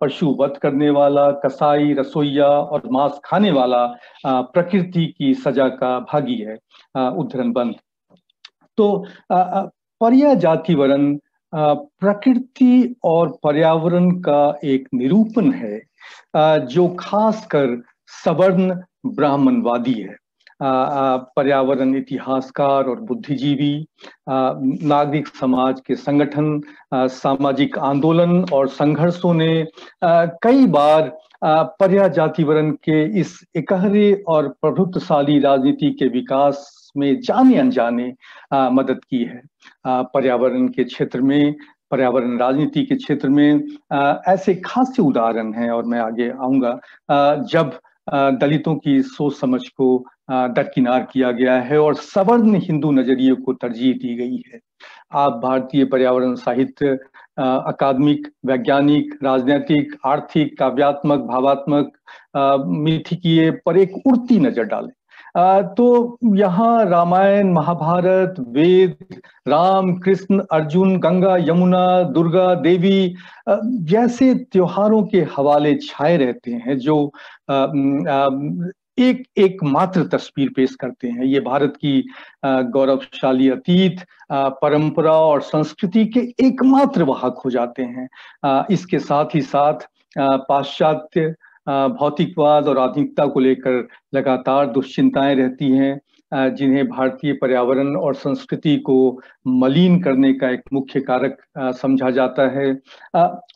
पशु वध करने वाला, कसाई, रसोईया और मांस खाने वाला प्रकृति की सजा का भागी है उद्धरण बंद तो पर्या जाति वर्ण प्रकृति और पर्यावरण का एक निरूपण है जो खासकर सवर्ण ब्राह्मणवादी है। पर्यावरण इतिहासकार और बुद्धिजीवी नागरिक समाज के संगठन सामाजिक आंदोलन और संघर्षों ने कई बार पर्या जातिवरण के इस एकहरे और प्रभुत्वशाली राजनीति के विकास में जाने अनजाने मदद की है। पर्यावरण के क्षेत्र में, पर्यावरण राजनीति के क्षेत्र में ऐसे खासे उदाहरण हैं और मैं आगे आऊँगा। जब दलितों की सोच समझ को दरकिनार किया गया है और सवर्ण हिंदू नज़रिए को तरजीह दी गई है। आप भारतीय पर्यावरण साहित्य अकादमिक, वैज्ञानिक, राजनीतिक, आर्थिक, काव्यात्मक, भावात्मक मिथिकीय पर एक उड़ती नज़र डालें। तो यहाँ रामायण, महाभारत, वेद, राम, कृष्ण, अर्जुन, गंगा, यमुना, दुर्गा, देवी जैसे त्योहारों के हवाले छाए रहते हैं, जो एक एक मात्र तस्वीर पेश करते हैं। ये भारत की गौरवशाली अतीत परंपरा और संस्कृति के एकमात्र वाहक हो जाते हैं। इसके साथ ही साथ पाश्चात्य भौतिकवाद और आधुनिकता को लेकर लगातार दुश्चिंताएँ रहती हैं जिन्हें भारतीय पर्यावरण और संस्कृति को मलिन करने का एक मुख्य कारक समझा जाता है।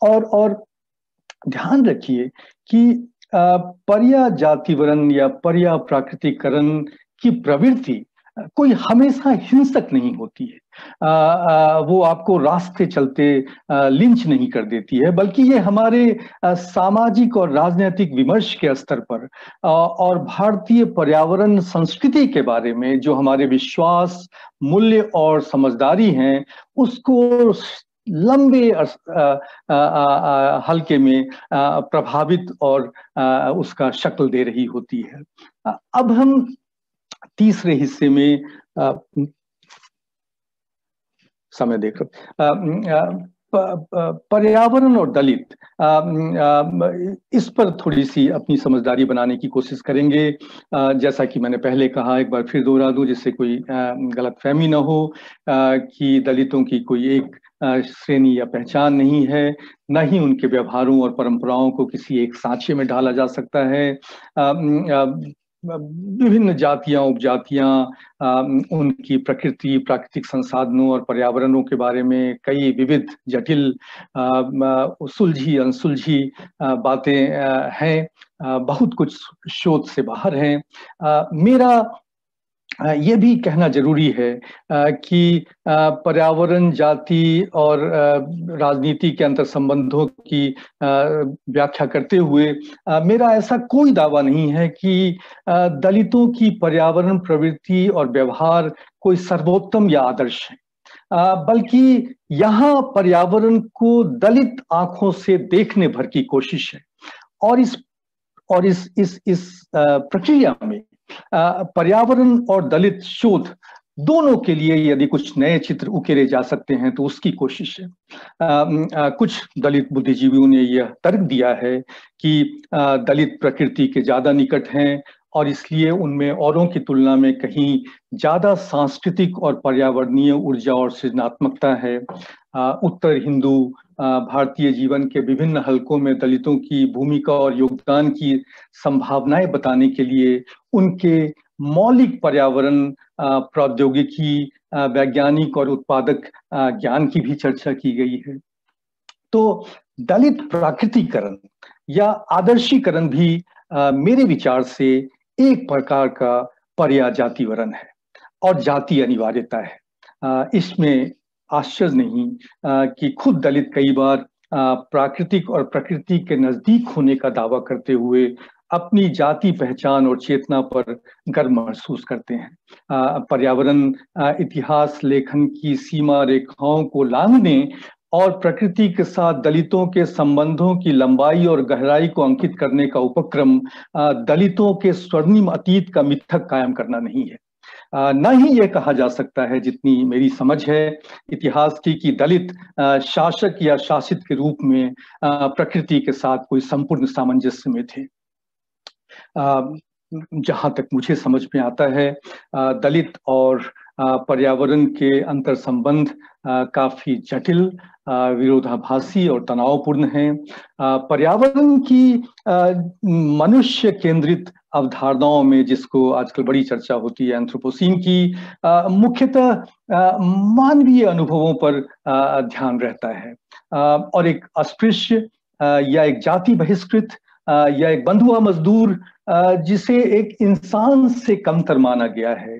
और और ध्यान रखिए कि पर्या जातिवरण या पर्या प्राकृतिकरण की प्रवृत्ति कोई हमेशा हिंसक नहीं होती है। आ, आ, वो आपको रास्ते चलते आ, लिंच नहीं कर देती है बल्कि ये हमारे आ, सामाजिक और राजनीतिक विमर्श के स्तर पर आ, और भारतीय पर्यावरण संस्कृति के बारे में जो हमारे विश्वास मूल्य और समझदारी हैं उसको लंबे हल्के में प्रभावित और उसका शक्ल दे रही होती है। अब हम तीसरे हिस्से में आ, समय देख रहे पर्यावरण और दलित इस पर थोड़ी सी अपनी समझदारी बनाने की कोशिश करेंगे। जैसा कि मैंने पहले कहा एक बार फिर दोहरा दूँ जिससे कोई गलत फहमी ना हो कि दलितों की कोई एक श्रेणी या पहचान नहीं है न ही उनके व्यवहारों और परंपराओं को किसी एक सांचे में ढाला जा सकता है। विभिन्न जातियाँ, उपजातियाँ उनकी प्रकृति, प्राकृतिक संसाधनों और पर्यावरणों के बारे में कई विविध, जटिल सुलझी, अनसुलझी बातें हैं। बहुत कुछ शोध से बाहर हैं। मेरा ये भी कहना ज़रूरी है कि पर्यावरण, जाति और राजनीति के अंतर संबंधों की व्याख्या करते हुए मेरा ऐसा कोई दावा नहीं है कि दलितों की पर्यावरण, प्रवृत्ति और व्यवहार कोई सर्वोत्तम या आदर्श है। बल्कि यहाँ पर्यावरण को दलित आँखों से देखने भर की कोशिश है और इस और इस इस इस प्रक्रिया में पर्यावरण और दलित शोध दोनों के लिए यदि कुछ नए चित्र उकेरे जा सकते हैं तो उसकी कोशिश है। आ, कुछ दलित बुद्धिजीवियों ने यह तर्क दिया है कि आ, दलित प्रकृति के ज़्यादा निकट हैं और इसलिए उनमें औरों की तुलना में कहीं ज़्यादा सांस्कृतिक और पर्यावरणीय ऊर्जा और सृजनात्मकता है। आ, उत्तर हिंदू भारतीय जीवन के विभिन्न हलकों में दलितों की भूमिका और योगदान की संभावनाएँ बताने के लिए उनके मौलिक पर्यावरण प्रौद्योगिकी वैज्ञानिक और उत्पादक ज्ञान की भी चर्चा की गई है। तो दलित प्राकृतिकरण या आदर्शीकरण भी मेरे विचार से एक प्रकार का पर्या जातिवरण है और जाति अनिवार्यता है। इसमें आश्चर्य नहीं कि खुद दलित कई बार प्राकृतिक और प्रकृति के नज़दीक होने का दावा करते हुए अपनी जाति पहचान और चेतना पर गर्व महसूस करते हैं। पर्यावरण इतिहास, लेखन की सीमा रेखाओं को लांघने और प्रकृति के साथ दलितों के संबंधों की लंबाई और गहराई को अंकित करने का उपक्रम दलितों के स्वर्णिम अतीत का मिथक कायम करना नहीं है। न ही यह कहा जा सकता है जितनी मेरी समझ है। इतिहास की कि दलित शासक या शासित के रूप में प्रकृति के साथ कोई संपूर्ण सामंजस्य में थे। जहाँ तक मुझे समझ में आता है दलित और पर्यावरण के अंतर संबंध काफ़ी जटिल विरोधाभासी और तनावपूर्ण हैं। पर्यावरण की मनुष्य केंद्रित अवधारणाओं में जिसको आजकल बड़ी चर्चा होती है एंथ्रोपोसीन की मुख्यतः मानवीय अनुभवों पर ध्यान रहता है। और एक अस्पृश्य या एक जाति बहिष्कृत या एक बंधुआ मजदूर जिसे एक इंसान से कमतर माना गया है।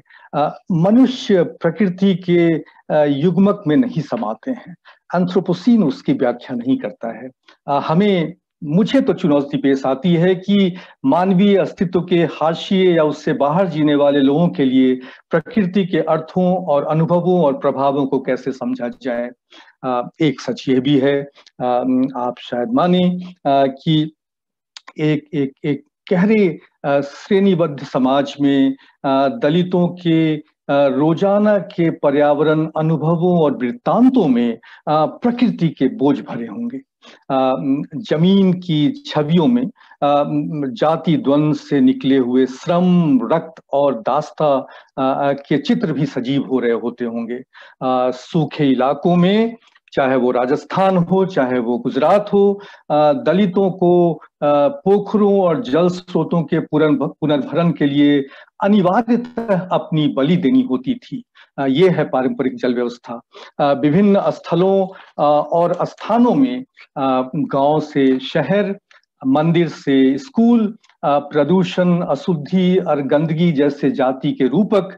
मनुष्य प्रकृति के युग्मक में नहीं समाते हैं। एंथ्रोपोसीन उसकी व्याख्या नहीं करता है। हमें, मुझे तो चुनौती पेश आती है कि मानवीय अस्तित्व के हाशिए या उससे बाहर जीने वाले लोगों के लिए प्रकृति के अर्थों और अनुभवों और प्रभावों को कैसे समझा जाए। एक सच ये भी है आप शायद माने कि एक एक एक गहरे श्रेणीबद्ध समाज में दलितों के रोज़ाना के पर्यावरण अनुभवों और वृत्तांतों में प्रकृति के बोझ भरे होंगे। ज़मीन की छवियों में जाति द्वंद से निकले हुए श्रम, रक्त और दास्ता के चित्र भी सजीव हो रहे होते होंगे। सूखे इलाकों में चाहे वो राजस्थान हो, चाहे वो गुजरात हो दलितों को पोखरों और जल स्रोतों के पुनर्भरण के लिए अनिवार्यतः अपनी बलि देनी होती थी। ये है पारंपरिक जल व्यवस्था। विभिन्न स्थलों और स्थानों में गाँव से शहर, मंदिर से स्कूल प्रदूषण, अशुद्धि और गंदगी जैसे जाति के रूपक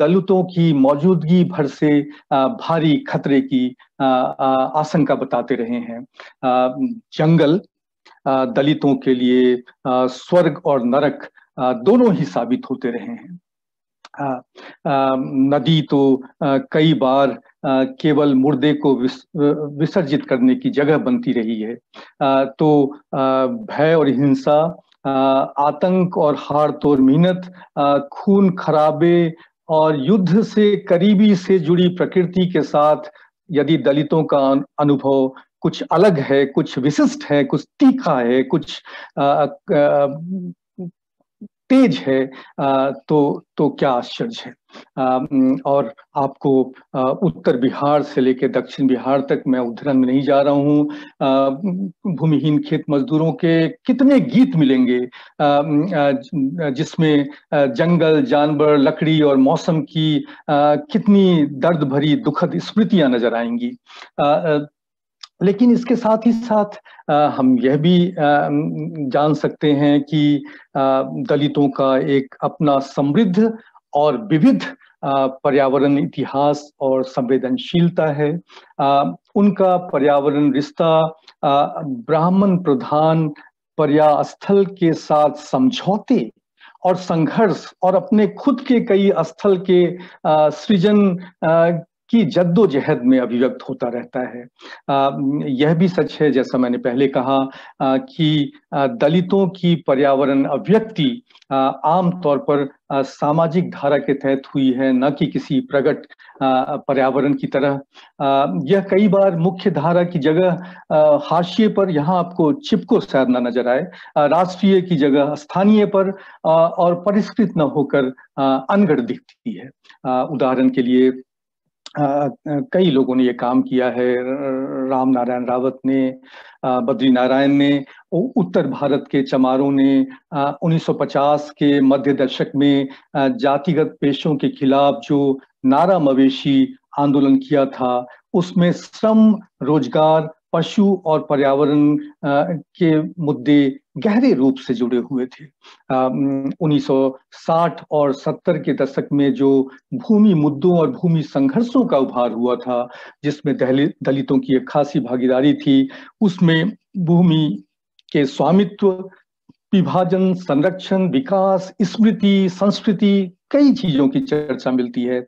दलितों की मौजूदगी भर से भारी खतरे की आशंका बताते रहे हैं। जंगल दलितों के लिए स्वर्ग और नरक दोनों ही साबित होते रहे हैं। नदी तो कई बार केवल मुर्दे को विसर्जित करने की जगह बनती रही है। तो भय और हिंसा आतंक और हार तोड़ मेहनत खून खराबे और युद्ध से करीबी से जुड़ी प्रकृति के साथ यदि दलितों का अनुभव कुछ अलग है, कुछ विशिष्ट है, कुछ तीखा है, कुछ तेज है तो तो क्या आश्चर्य है? और आपको उत्तर बिहार से लेकर दक्षिण बिहार तक मैं उद्धरण में नहीं जा रहा हूँ। भूमिहीन खेत मजदूरों के कितने गीत मिलेंगे जिसमें जंगल, जानवर, लकड़ी और मौसम की कितनी दर्द भरी, दुखद स्मृतियाँ नज़र आएँगी। लेकिन इसके साथ ही साथ हम यह भी जान सकते हैं कि दलितों का एक अपना समृद्ध और विविध पर्यावरण इतिहास और संवेदनशीलता है। उनका पर्यावरण रिश्ता ब्राह्मण प्रधान पर्यास्थल के साथ समझौते और संघर्ष और अपने खुद के कई स्थल के सृजन की जद्दोजहद में अभिव्यक्त होता रहता है। यह भी सच है, जैसा मैंने पहले कहा कि दलितों की पर्यावरण अभिव्यक्ति आम तौर पर सामाजिक धारा के तहत हुई है, न कि किसी प्रगट पर्यावरण की तरह। यह कई बार मुख्य धारा की जगह हाशिए पर यहाँ आपको चिपको शायद न नज़र आए राष्ट्रीय की जगह स्थानीय पर और परिष्कृत न होकर अनगढ़ दिखती है। उदाहरण के लिए कई लोगों ने ये काम किया है। राम नारायण रावत ने बद्री नारायण ने उत्तर भारत के चमारों ने 1950 के मध्य दशक में जातिगत पेशों के खिलाफ जो नारा मवेशी आंदोलन किया था, उसमें श्रम, रोज़गार, पशु और पर्यावरण के मुद्दे गहरे रूप से जुड़े हुए थे। उन्नीस सौ साठ और 70 के दशक में जो भूमि मुद्दों और भूमि संघर्षों का उभार हुआ था, जिसमें दलितों की एक खासी भागीदारी थी, उसमें भूमि के स्वामित्व, विभाजन, संरक्षण, विकास, स्मृति, संस्कृति, कई चीज़ों की चर्चा मिलती है।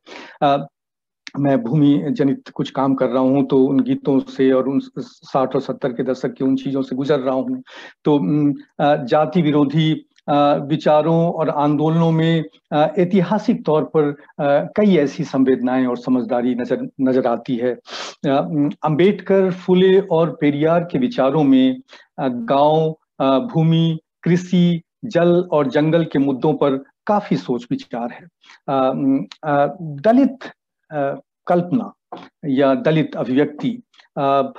मैं भूमि जनित कुछ काम कर रहा हूँ तो उन गीतों से और उन साठ और सत्तर के दशक की उन चीज़ों से गुजर रहा हूँ। तो जाति विरोधी विचारों और आंदोलनों में ऐतिहासिक तौर पर कई ऐसी संवेदनाएँ और समझदारी नज़र नज़र आती है। अंबेडकर, फुले और पेरियार के विचारों में गाँव भूमि, कृषि, जल और जंगल के मुद्दों पर काफ़ी सोच विचार है दलित कल्पना या दलित अभिव्यक्ति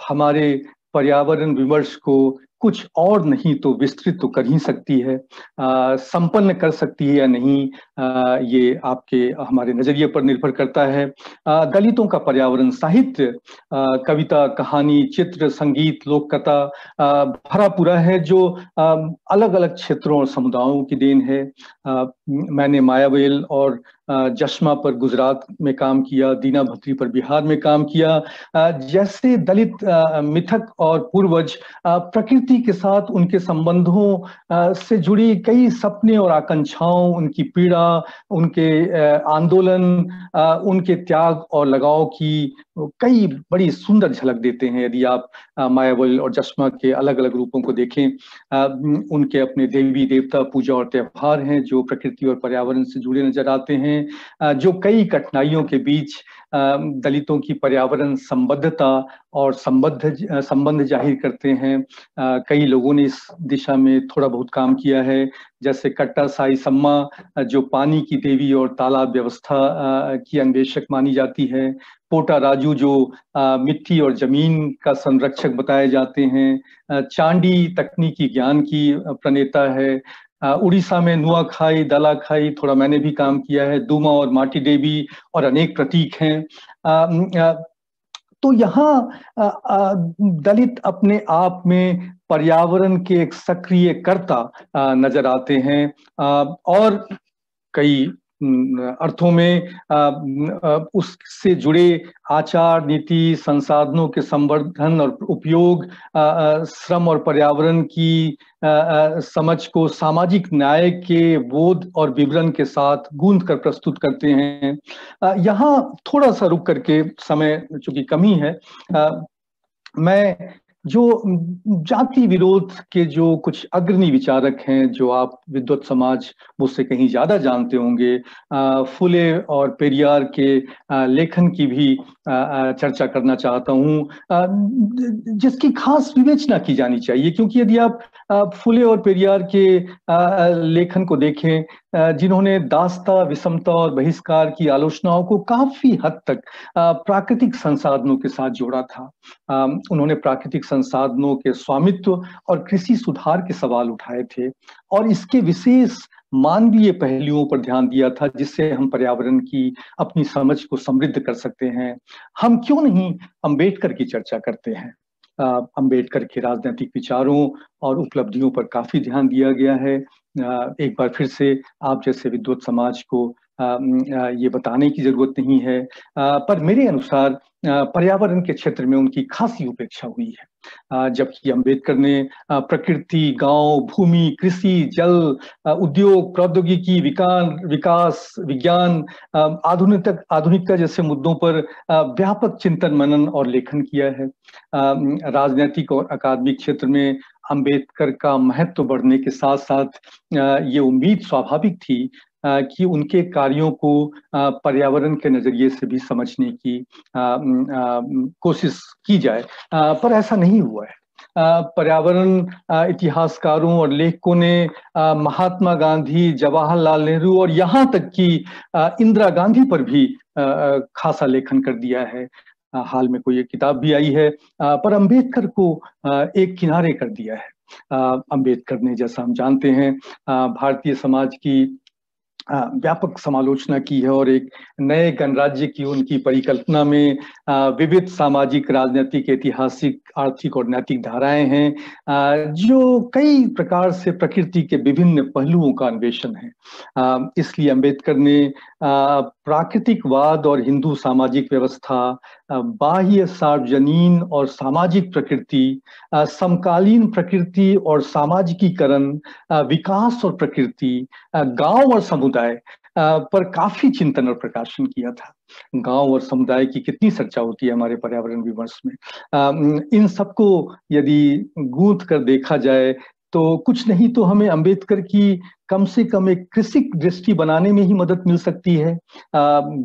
हमारे पर्यावरण विमर्श को कुछ और नहीं तो विस्तृत तो कर ही सकती है संपन्न कर सकती है या नहीं आ, ये आपके हमारे नज़रिए पर निर्भर करता है। आ, दलितों का पर्यावरण साहित्य कविता कहानी चित्र संगीत लोक कथा भरा पूरा है जो आ, अलग अलग क्षेत्रों और समुदायों की देन है। आ, मैंने मायावेल और जश्मा पर गुजरात में काम किया, दीना भत्री पर बिहार में काम किया। जैसे दलित मिथक और पूर्वज प्रकृति के साथ उनके संबंधों से जुड़ी कई सपने और आकांक्षाओं, उनकी पीड़ा, उनके आंदोलन उनके त्याग और लगाव की कई बड़ी सुंदर झलक देते हैं। यदि आप मायावल और चश्मा के अलग अलग रूपों को देखें उनके अपने देवी देवता पूजा और त्यौहार हैं जो प्रकृति और पर्यावरण से जुड़े नज़र आते हैं। जो कई कठिनाइयों के बीच दलितों की पर्यावरण संबद्धता और संबद्ध संबंध ज़ाहिर करते हैं। कई लोगों ने इस दिशा में थोड़ा बहुत काम किया है। जैसे कट्टा साई सम्मा जो पानी की देवी और तालाब व्यवस्था की अन्वेषक मानी जाती है। पोटा राजू जो मिट्टी और ज़मीन का संरक्षक बताए जाते हैं। चांडी तकनीकी ज्ञान की प्रणेता है। उड़ीसा में नुआखाई दलाखाई थोड़ा मैंने भी काम किया है, दुमा और माटी देवी और अनेक प्रतीक हैं। तो यहाँ दलित अपने आप में पर्यावरण के एक सक्रिय कर्ता नज़र आते हैं। और कई अर्थों में उससे जुड़े आचार, नीति, संसाधनों के संवर्धन और उपयोग श्रम और पर्यावरण की समझ को सामाजिक न्याय के बोध और विवरण के साथ गूंद कर प्रस्तुत करते हैं। यहाँ थोड़ा सा रुक करके समय, चूँकि कमी है मैं जो जाति विरोध के जो कुछ अग्रणी विचारक हैं, जो आप विद्वत समाज मुझसे कहीं ज़्यादा जानते होंगे फुले और पेरियार के लेखन की भी चर्चा करना चाहता हूँ। जिसकी खास विवेचना की जानी चाहिए, क्योंकि यदि आप फुले और पेरियार के लेखन को देखें जिन्होंने दास्ता, विषमता और बहिष्कार की आलोचनाओं को काफ़ी हद तक प्राकृतिक संसाधनों के साथ जोड़ा था। उन्होंने प्राकृतिक संसाधनों के स्वामित्व और कृषि सुधार के सवाल उठाए थे। और इसके विशेष मानवीय पहलुओं पर ध्यान दिया था, जिससे हम पर्यावरण की अपनी समझ को समृद्ध कर सकते हैं। हम क्यों नहीं अंबेडकर की चर्चा करते हैं? अंबेडकर के राजनीतिक विचारों और उपलब्धियों पर काफ़ी ध्यान दिया गया है। एक बार फिर से आप जैसे विद्वत समाज को ये बताने की ज़रूरत नहीं है। पर मेरे अनुसार पर्यावरण के क्षेत्र में उनकी खासी उपेक्षा हुई है। जबकि अंबेडकर ने प्रकृति, गाँव, भूमि, कृषि, जल उद्योग, प्रौद्योगिकी, विकान, विकास, विज्ञान आधुनिक आधुनिकता जैसे मुद्दों पर व्यापक चिंतन, मनन और लेखन किया है। राजनीतिक और अकादमिक क्षेत्र में अंबेडकर का महत्व बढ़ने के साथ साथ ये उम्मीद स्वाभाविक थी कि उनके कार्यों को पर्यावरण के नज़रिए से भी समझने की कोशिश की जाए। पर ऐसा नहीं हुआ है। पर्यावरण इतिहासकारों और लेखकों ने महात्मा गांधी, जवाहरलाल नेहरू और यहाँ तक कि इंदिरा गांधी पर भी खासा लेखन कर दिया है। हाल में कोई एक किताब भी आई है। पर अंबेडकर को एक किनारे कर दिया है। अंबेडकर ने, जैसा हम जानते हैं भारतीय समाज की व्यापक समालोचना की है और एक नए गणराज्य की उनकी परिकल्पना में विविध सामाजिक, राजनीतिक, ऐतिहासिक, आर्थिक और नैतिक धाराएँ हैं। जो कई प्रकार से प्रकृति के विभिन्न पहलुओं का अन्वेषण है। इसलिए अंबेडकर ने प्राकृतिकवाद और हिंदू सामाजिक व्यवस्था बाह्य सार्वजनीन और सामाजिक प्रकृति समकालीन प्रकृति और सामाजिकीकरण विकास और प्रकृति गाँव और समुदाय पर काफ़ी चिंतन और प्रकाशन किया था। गाँव और समुदाय की कितनी चर्चा होती है हमारे पर्यावरण विमर्श में। इन सबको यदि गूंथ कर देखा जाए तो कुछ नहीं तो हमें अंबेडकर की कम से कम एक कृषिक दृष्टि बनाने में ही मदद मिल सकती है।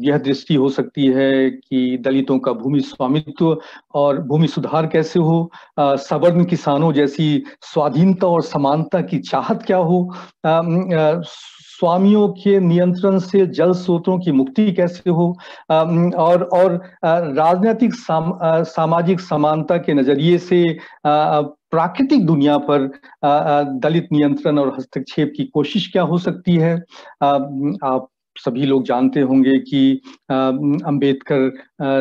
यह दृष्टि हो सकती है कि दलितों का भूमि स्वामित्व और भूमि सुधार कैसे हो सवर्ण किसानों जैसी स्वाधीनता और समानता की चाहत क्या हो स्वामियों के नियंत्रण से जल स्रोतों की मुक्ति कैसे हो और और राजनीतिक साम, सामाजिक समानता के नज़रिए से प्राकृतिक दुनिया पर दलित नियंत्रण और हस्तक्षेप की कोशिश क्या हो सकती है? आप सभी लोग जानते होंगे कि अंबेडकर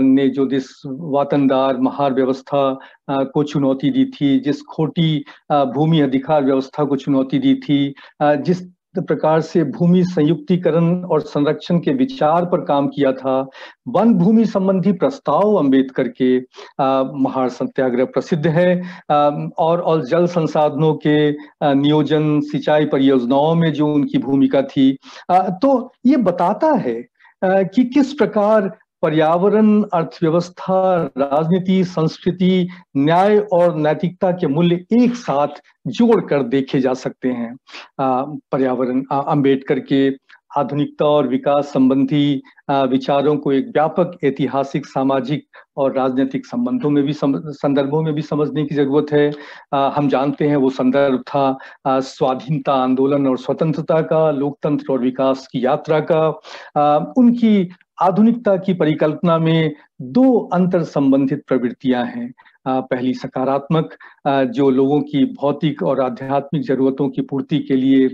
ने जो जिस वातनदार महार व्यवस्था को चुनौती दी थी, जिस खोटी भूमि अधिकार व्यवस्था को चुनौती दी थी जिस प्रकार से भूमि संयुक्तिकरण और संरक्षण के विचार पर काम किया था। वन भूमि संबंधी प्रस्ताव अंबेडकर के महार सत्याग्रह प्रसिद्ध है। और और जल संसाधनों के नियोजन सिंचाई परियोजनाओं में जो उनकी भूमिका थी। तो ये बताता है कि किस प्रकार पर्यावरण, अर्थव्यवस्था, राजनीति, संस्कृति, न्याय और नैतिकता के मूल्य एक साथ जोड़कर देखे जा सकते हैं। पर्यावरण अंबेडकर के आधुनिकता और विकास संबंधी विचारों को एक व्यापक ऐतिहासिक, सामाजिक और राजनीतिक संबंधों में भी संदर्भों में भी समझने की ज़रूरत है। हम जानते हैं वो संदर्भ था स्वाधीनता आंदोलन और स्वतंत्रता का, लोकतंत्र और विकास की यात्रा का। उनकी आधुनिकता की परिकल्पना में दो अंतर संबंधित प्रवृत्तियाँ हैं। पहली सकारात्मक जो लोगों की भौतिक और आध्यात्मिक जरूरतों की पूर्ति के लिए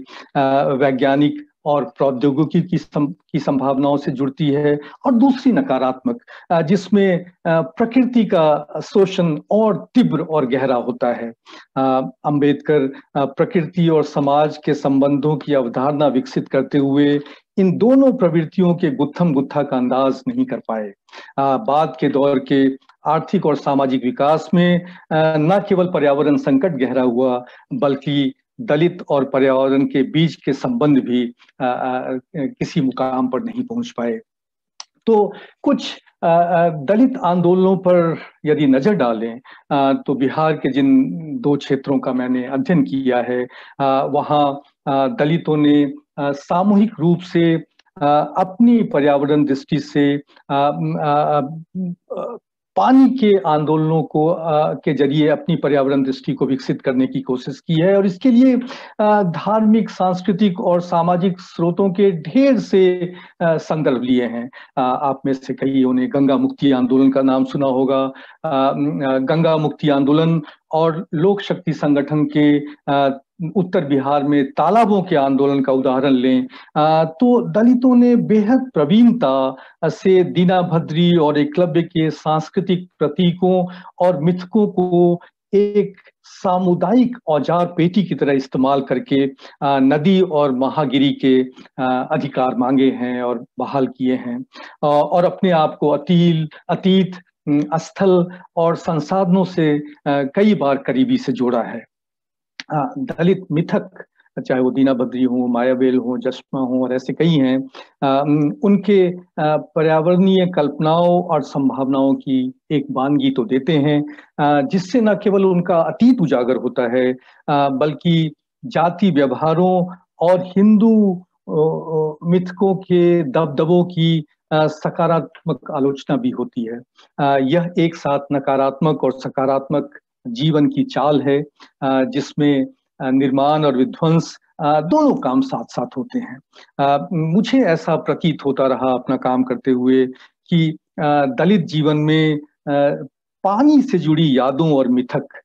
वैज्ञानिक और प्रौद्योगिकी की संभावनाओं से जुड़ती है, और दूसरी नकारात्मक जिसमें प्रकृति का शोषण और तीव्र और गहरा होता है। अंबेडकर प्रकृति और समाज के संबंधों की अवधारणा विकसित करते हुए इन दोनों प्रवृत्तियों के गुत्थम गुत्था का अंदाज नहीं कर पाए। बाद के दौर के आर्थिक और सामाजिक विकास में न केवल पर्यावरण संकट गहरा हुआ बल्कि दलित और पर्यावरण के बीच के संबंध भी आ, आ, किसी मुकाम पर नहीं पहुँच पाए। तो कुछ दलित आंदोलनों पर यदि नज़र डालें तो बिहार के जिन दो क्षेत्रों का मैंने अध्ययन किया है वहाँ दलितों ने सामूहिक रूप से अपनी पर्यावरण दृष्टि से पानी के आंदोलनों को आ, के ज़रिए अपनी पर्यावरण दृष्टि को विकसित करने की कोशिश की है और इसके लिए धार्मिक सांस्कृतिक और सामाजिक स्रोतों के ढेर से संदर्भ लिए हैं। आ, आप में से कईयों ने गंगा मुक्ति आंदोलन का नाम सुना होगा। आ, गंगा मुक्ति आंदोलन और लोक शक्ति संगठन के उत्तर बिहार में तालाबों के आंदोलन का उदाहरण लें तो दलितों ने बेहद प्रवीणता से दीना भद्री और एकलव्य के सांस्कृतिक प्रतीकों और मिथकों को एक सामुदायिक औज़ार पेटी की तरह इस्तेमाल करके नदी और महागिरी के अधिकार मांगे हैं और बहाल किए हैं। और अपने आप को अतील, अतीत स्थल और संसाधनों से कई बार करीबी से जोड़ा है। दलित मिथक, चाहे वो दीना बद्री हो, मायावेल हो जश्मा हो, और ऐसे कई हैं उनके पर्यावरणीय कल्पनाओं और संभावनाओं की एक वानगी तो देते हैं जिससे न केवल उनका अतीत उजागर होता है बल्कि जाति व्यवहारों और हिंदू मिथकों के दबदबों की सकारात्मक आलोचना भी होती है। यह एक साथ नकारात्मक और सकारात्मक जीवन की चाल है जिसमें निर्माण और विध्वंस दोनों काम साथ साथ होते हैं। मुझे ऐसा प्रतीत होता रहा अपना काम करते हुए कि दलित जीवन में पानी से जुड़ी यादों और मिथक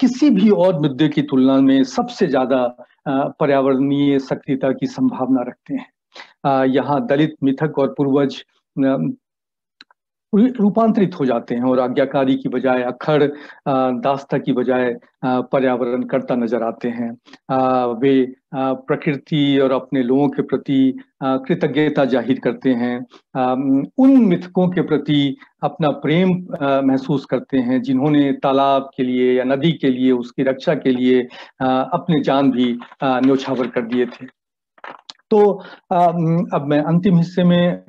किसी भी और मुद्दे की तुलना में सबसे ज़्यादा पर्यावरणीय सक्रियता की संभावना रखते हैं। यहाँ दलित, मिथक और पूर्वज रूपांतरित हो जाते हैं और आज्ञाकारी की बजाय, अखड़ दास्ता की बजाय पर्यावरण करता नज़र आते हैं। वे प्रकृति और अपने लोगों के प्रति कृतज्ञता ज़ाहिर करते हैं। उन मिथकों के प्रति अपना प्रेम महसूस करते हैं जिन्होंने तालाब के लिए या नदी के लिए, उसकी रक्षा के लिए अपने जान भी न्योछावर कर दिए थे। तो अब मैं अंतिम हिस्से में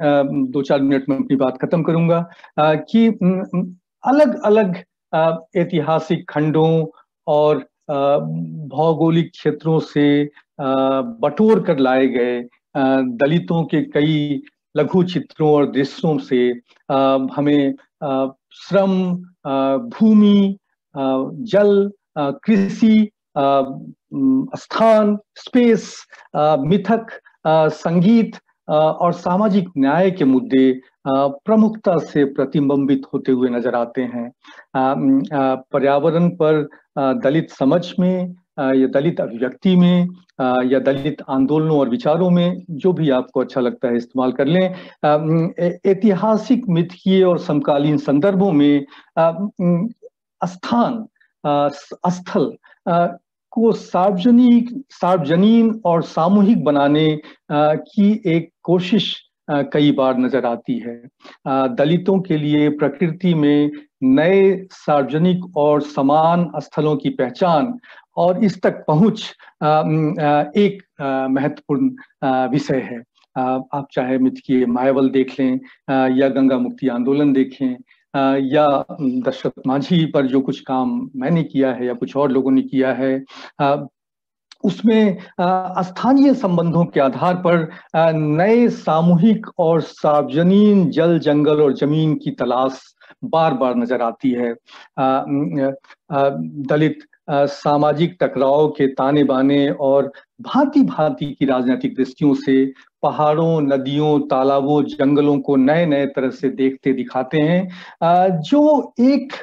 दो चार मिनट में अपनी बात खत्म करूँगा कि अलग अलग ऐतिहासिक खंडों और भौगोलिक क्षेत्रों से बटोर कर लाए गए दलितों के कई लघु चित्रों और दृश्यों से हमें श्रम भूमि जल कृषि स्थान स्पेस मिथक संगीत और सामाजिक न्याय के मुद्दे प्रमुखता से प्रतिबिंबित होते हुए नज़र आते हैं। पर्यावरण पर दलित समझ में या दलित अभिव्यक्ति में या दलित आंदोलनों और विचारों में, जो भी आपको अच्छा लगता है इस्तेमाल कर लें। ऐतिहासिक, मिथकीय और समकालीन संदर्भों में स्थान स्थल को सार्वजनिक, सार्वजनीन और सामूहिक बनाने की एक कोशिश कई बार नज़र आती है। दलितों के लिए प्रकृति में नए सार्वजनिक और समान स्थलों की पहचान और इस तक पहुँच एक महत्वपूर्ण विषय है। आप चाहे मिथकीय मायावल देख लें या गंगा मुक्ति आंदोलन देखें या दशरथ माझी पर जो कुछ काम मैंने किया है या कुछ और लोगों ने किया है उसमें स्थानीय संबंधों के आधार पर नए सामूहिक और सार्वजनीन जल जंगल और ज़मीन की तलाश बार बार नज़र आती है। दलित सामाजिक टकराव के ताने बाने और भांति भांति की राजनीतिक दृष्टियों से पहाड़ों, नदियों, तालाबों, जंगलों को नए नए तरह से देखते दिखाते हैं। जो एक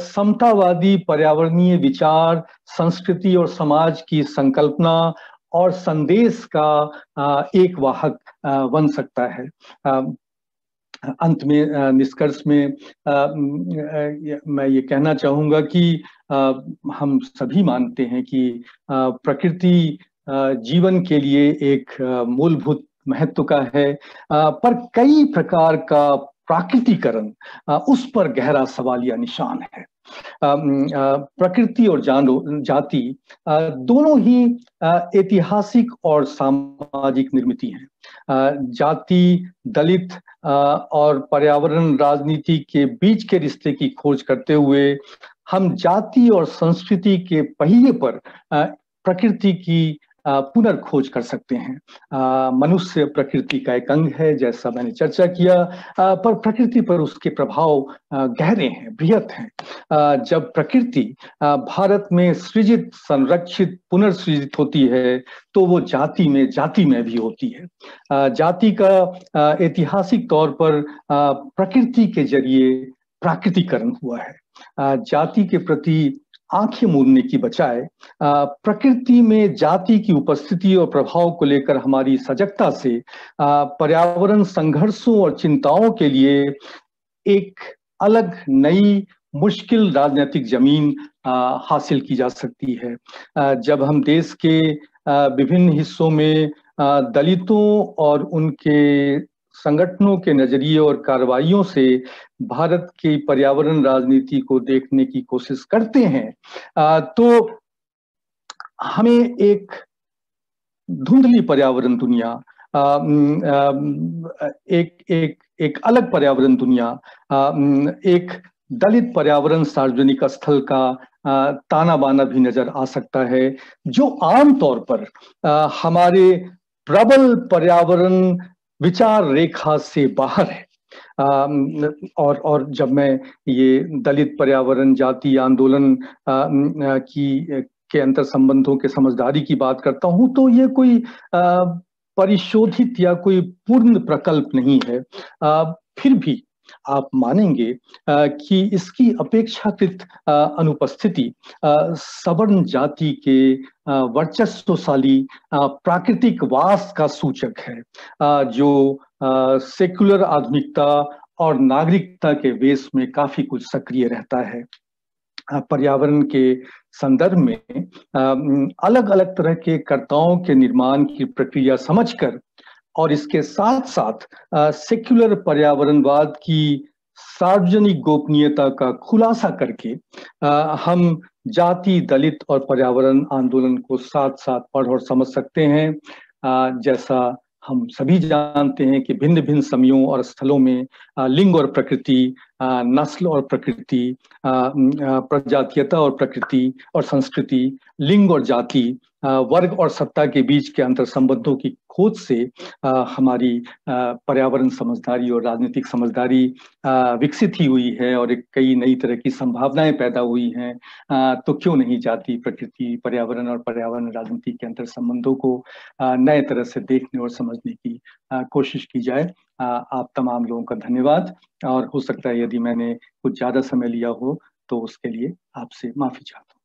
समतावादी पर्यावरणीय विचार, संस्कृति और समाज की संकल्पना और संदेश का एक वाहक बन सकता है। अंत में निष्कर्ष में मैं ये कहना चाहूँगा कि हम सभी मानते हैं कि प्रकृति जीवन के लिए एक मूलभूत महत्व का है। पर कई प्रकार का प्राकृतिकरण उस पर गहरा सवालिया निशान है। प्रकृति और जानो, जाति दोनों ही ऐतिहासिक और सामाजिक निर्मित हैं। जाति, दलित और पर्यावरण राजनीति के बीच के रिश्ते की खोज करते हुए हम जाति और संस्कृति के पहिए पर प्रकृति की पुनर्खोज कर सकते हैं। मनुष्य प्रकृति का एक अंग है, जैसा मैंने चर्चा किया। पर प्रकृति पर उसके प्रभाव गहरे हैं, बृहत हैं। जब प्रकृति भारत में सृजित, संरक्षित, पुनर्सृजित होती है तो वो जाति में जाति में भी होती है। जाति का ऐतिहासिक तौर पर प्रकृति के ज़रिए प्राकृतिकरण हुआ है। जाति के प्रति आँखें मूंदने की बजाय प्रकृति में जाति की उपस्थिति और प्रभाव को लेकर हमारी सजगता से पर्यावरण संघर्षों और चिंताओं के लिए एक अलग नई मुश्किल राजनीतिक ज़मीन हासिल की जा सकती है। जब हम देश के विभिन्न हिस्सों में दलितों और उनके संगठनों के नज़रिए और कार्रवाइयों से भारत की पर्यावरण राजनीति को देखने की कोशिश करते हैं। तो हमें एक धुंधली पर्यावरण दुनिया एक एक एक अलग पर्यावरण दुनिया एक दलित पर्यावरण सार्वजनिक स्थल का ताना बाना भी नज़र आ सकता है, जो आमतौर पर हमारे प्रबल पर्यावरण विचार रेखा से बाहर है। और और जब मैं ये दलित पर्यावरण, जाति आंदोलन की, के अंतर संबंधों के समझदारी की बात करता हूँ तो ये कोई परिशोधित या कोई पूर्ण प्रकल्प नहीं है। फिर भी आप मानेंगे कि इसकी अपेक्षाकृत अनुपस्थिति सवर्ण जाति के वर्चस्वशाली प्राकृतिक वास का सूचक है जो सेकुलर आधुनिकता और नागरिकता के वेश में काफ़ी कुछ सक्रिय रहता है। पर्यावरण के संदर्भ में अलग अलग तरह के कर्ताओं के निर्माण की प्रक्रिया समझकर और इसके साथ साथ सेक्युलर पर्यावरणवाद की सार्वजनिक गोपनीयता का खुलासा करके आ, हम जाति दलित और पर्यावरण आंदोलन को साथ साथ पढ़ और समझ सकते हैं। आ, जैसा हम सभी जानते हैं कि भिन्न भिन्न समयों और स्थलों में लिंग और प्रकृति नस्ल और प्रकृति प्रजातीयता और प्रकृति और संस्कृति लिंग और जाति वर्ग और सत्ता के बीच के अंतर संबंधों की खोज से हमारी पर्यावरण समझदारी और राजनीतिक समझदारी विकसित ही हुई है और एक कई नई तरह की संभावनाएँ पैदा हुई हैं। तो क्यों नहीं जाती प्रकृति, पर्यावरण और पर्यावरण राजनीति के अंतर संबंधों को नए तरह से देखने और समझने की कोशिश की जाए? आप तमाम लोगों का धन्यवाद। और हो सकता है यदि मैंने कुछ ज़्यादा समय लिया हो तो उसके लिए आपसे माफ़ी चाहता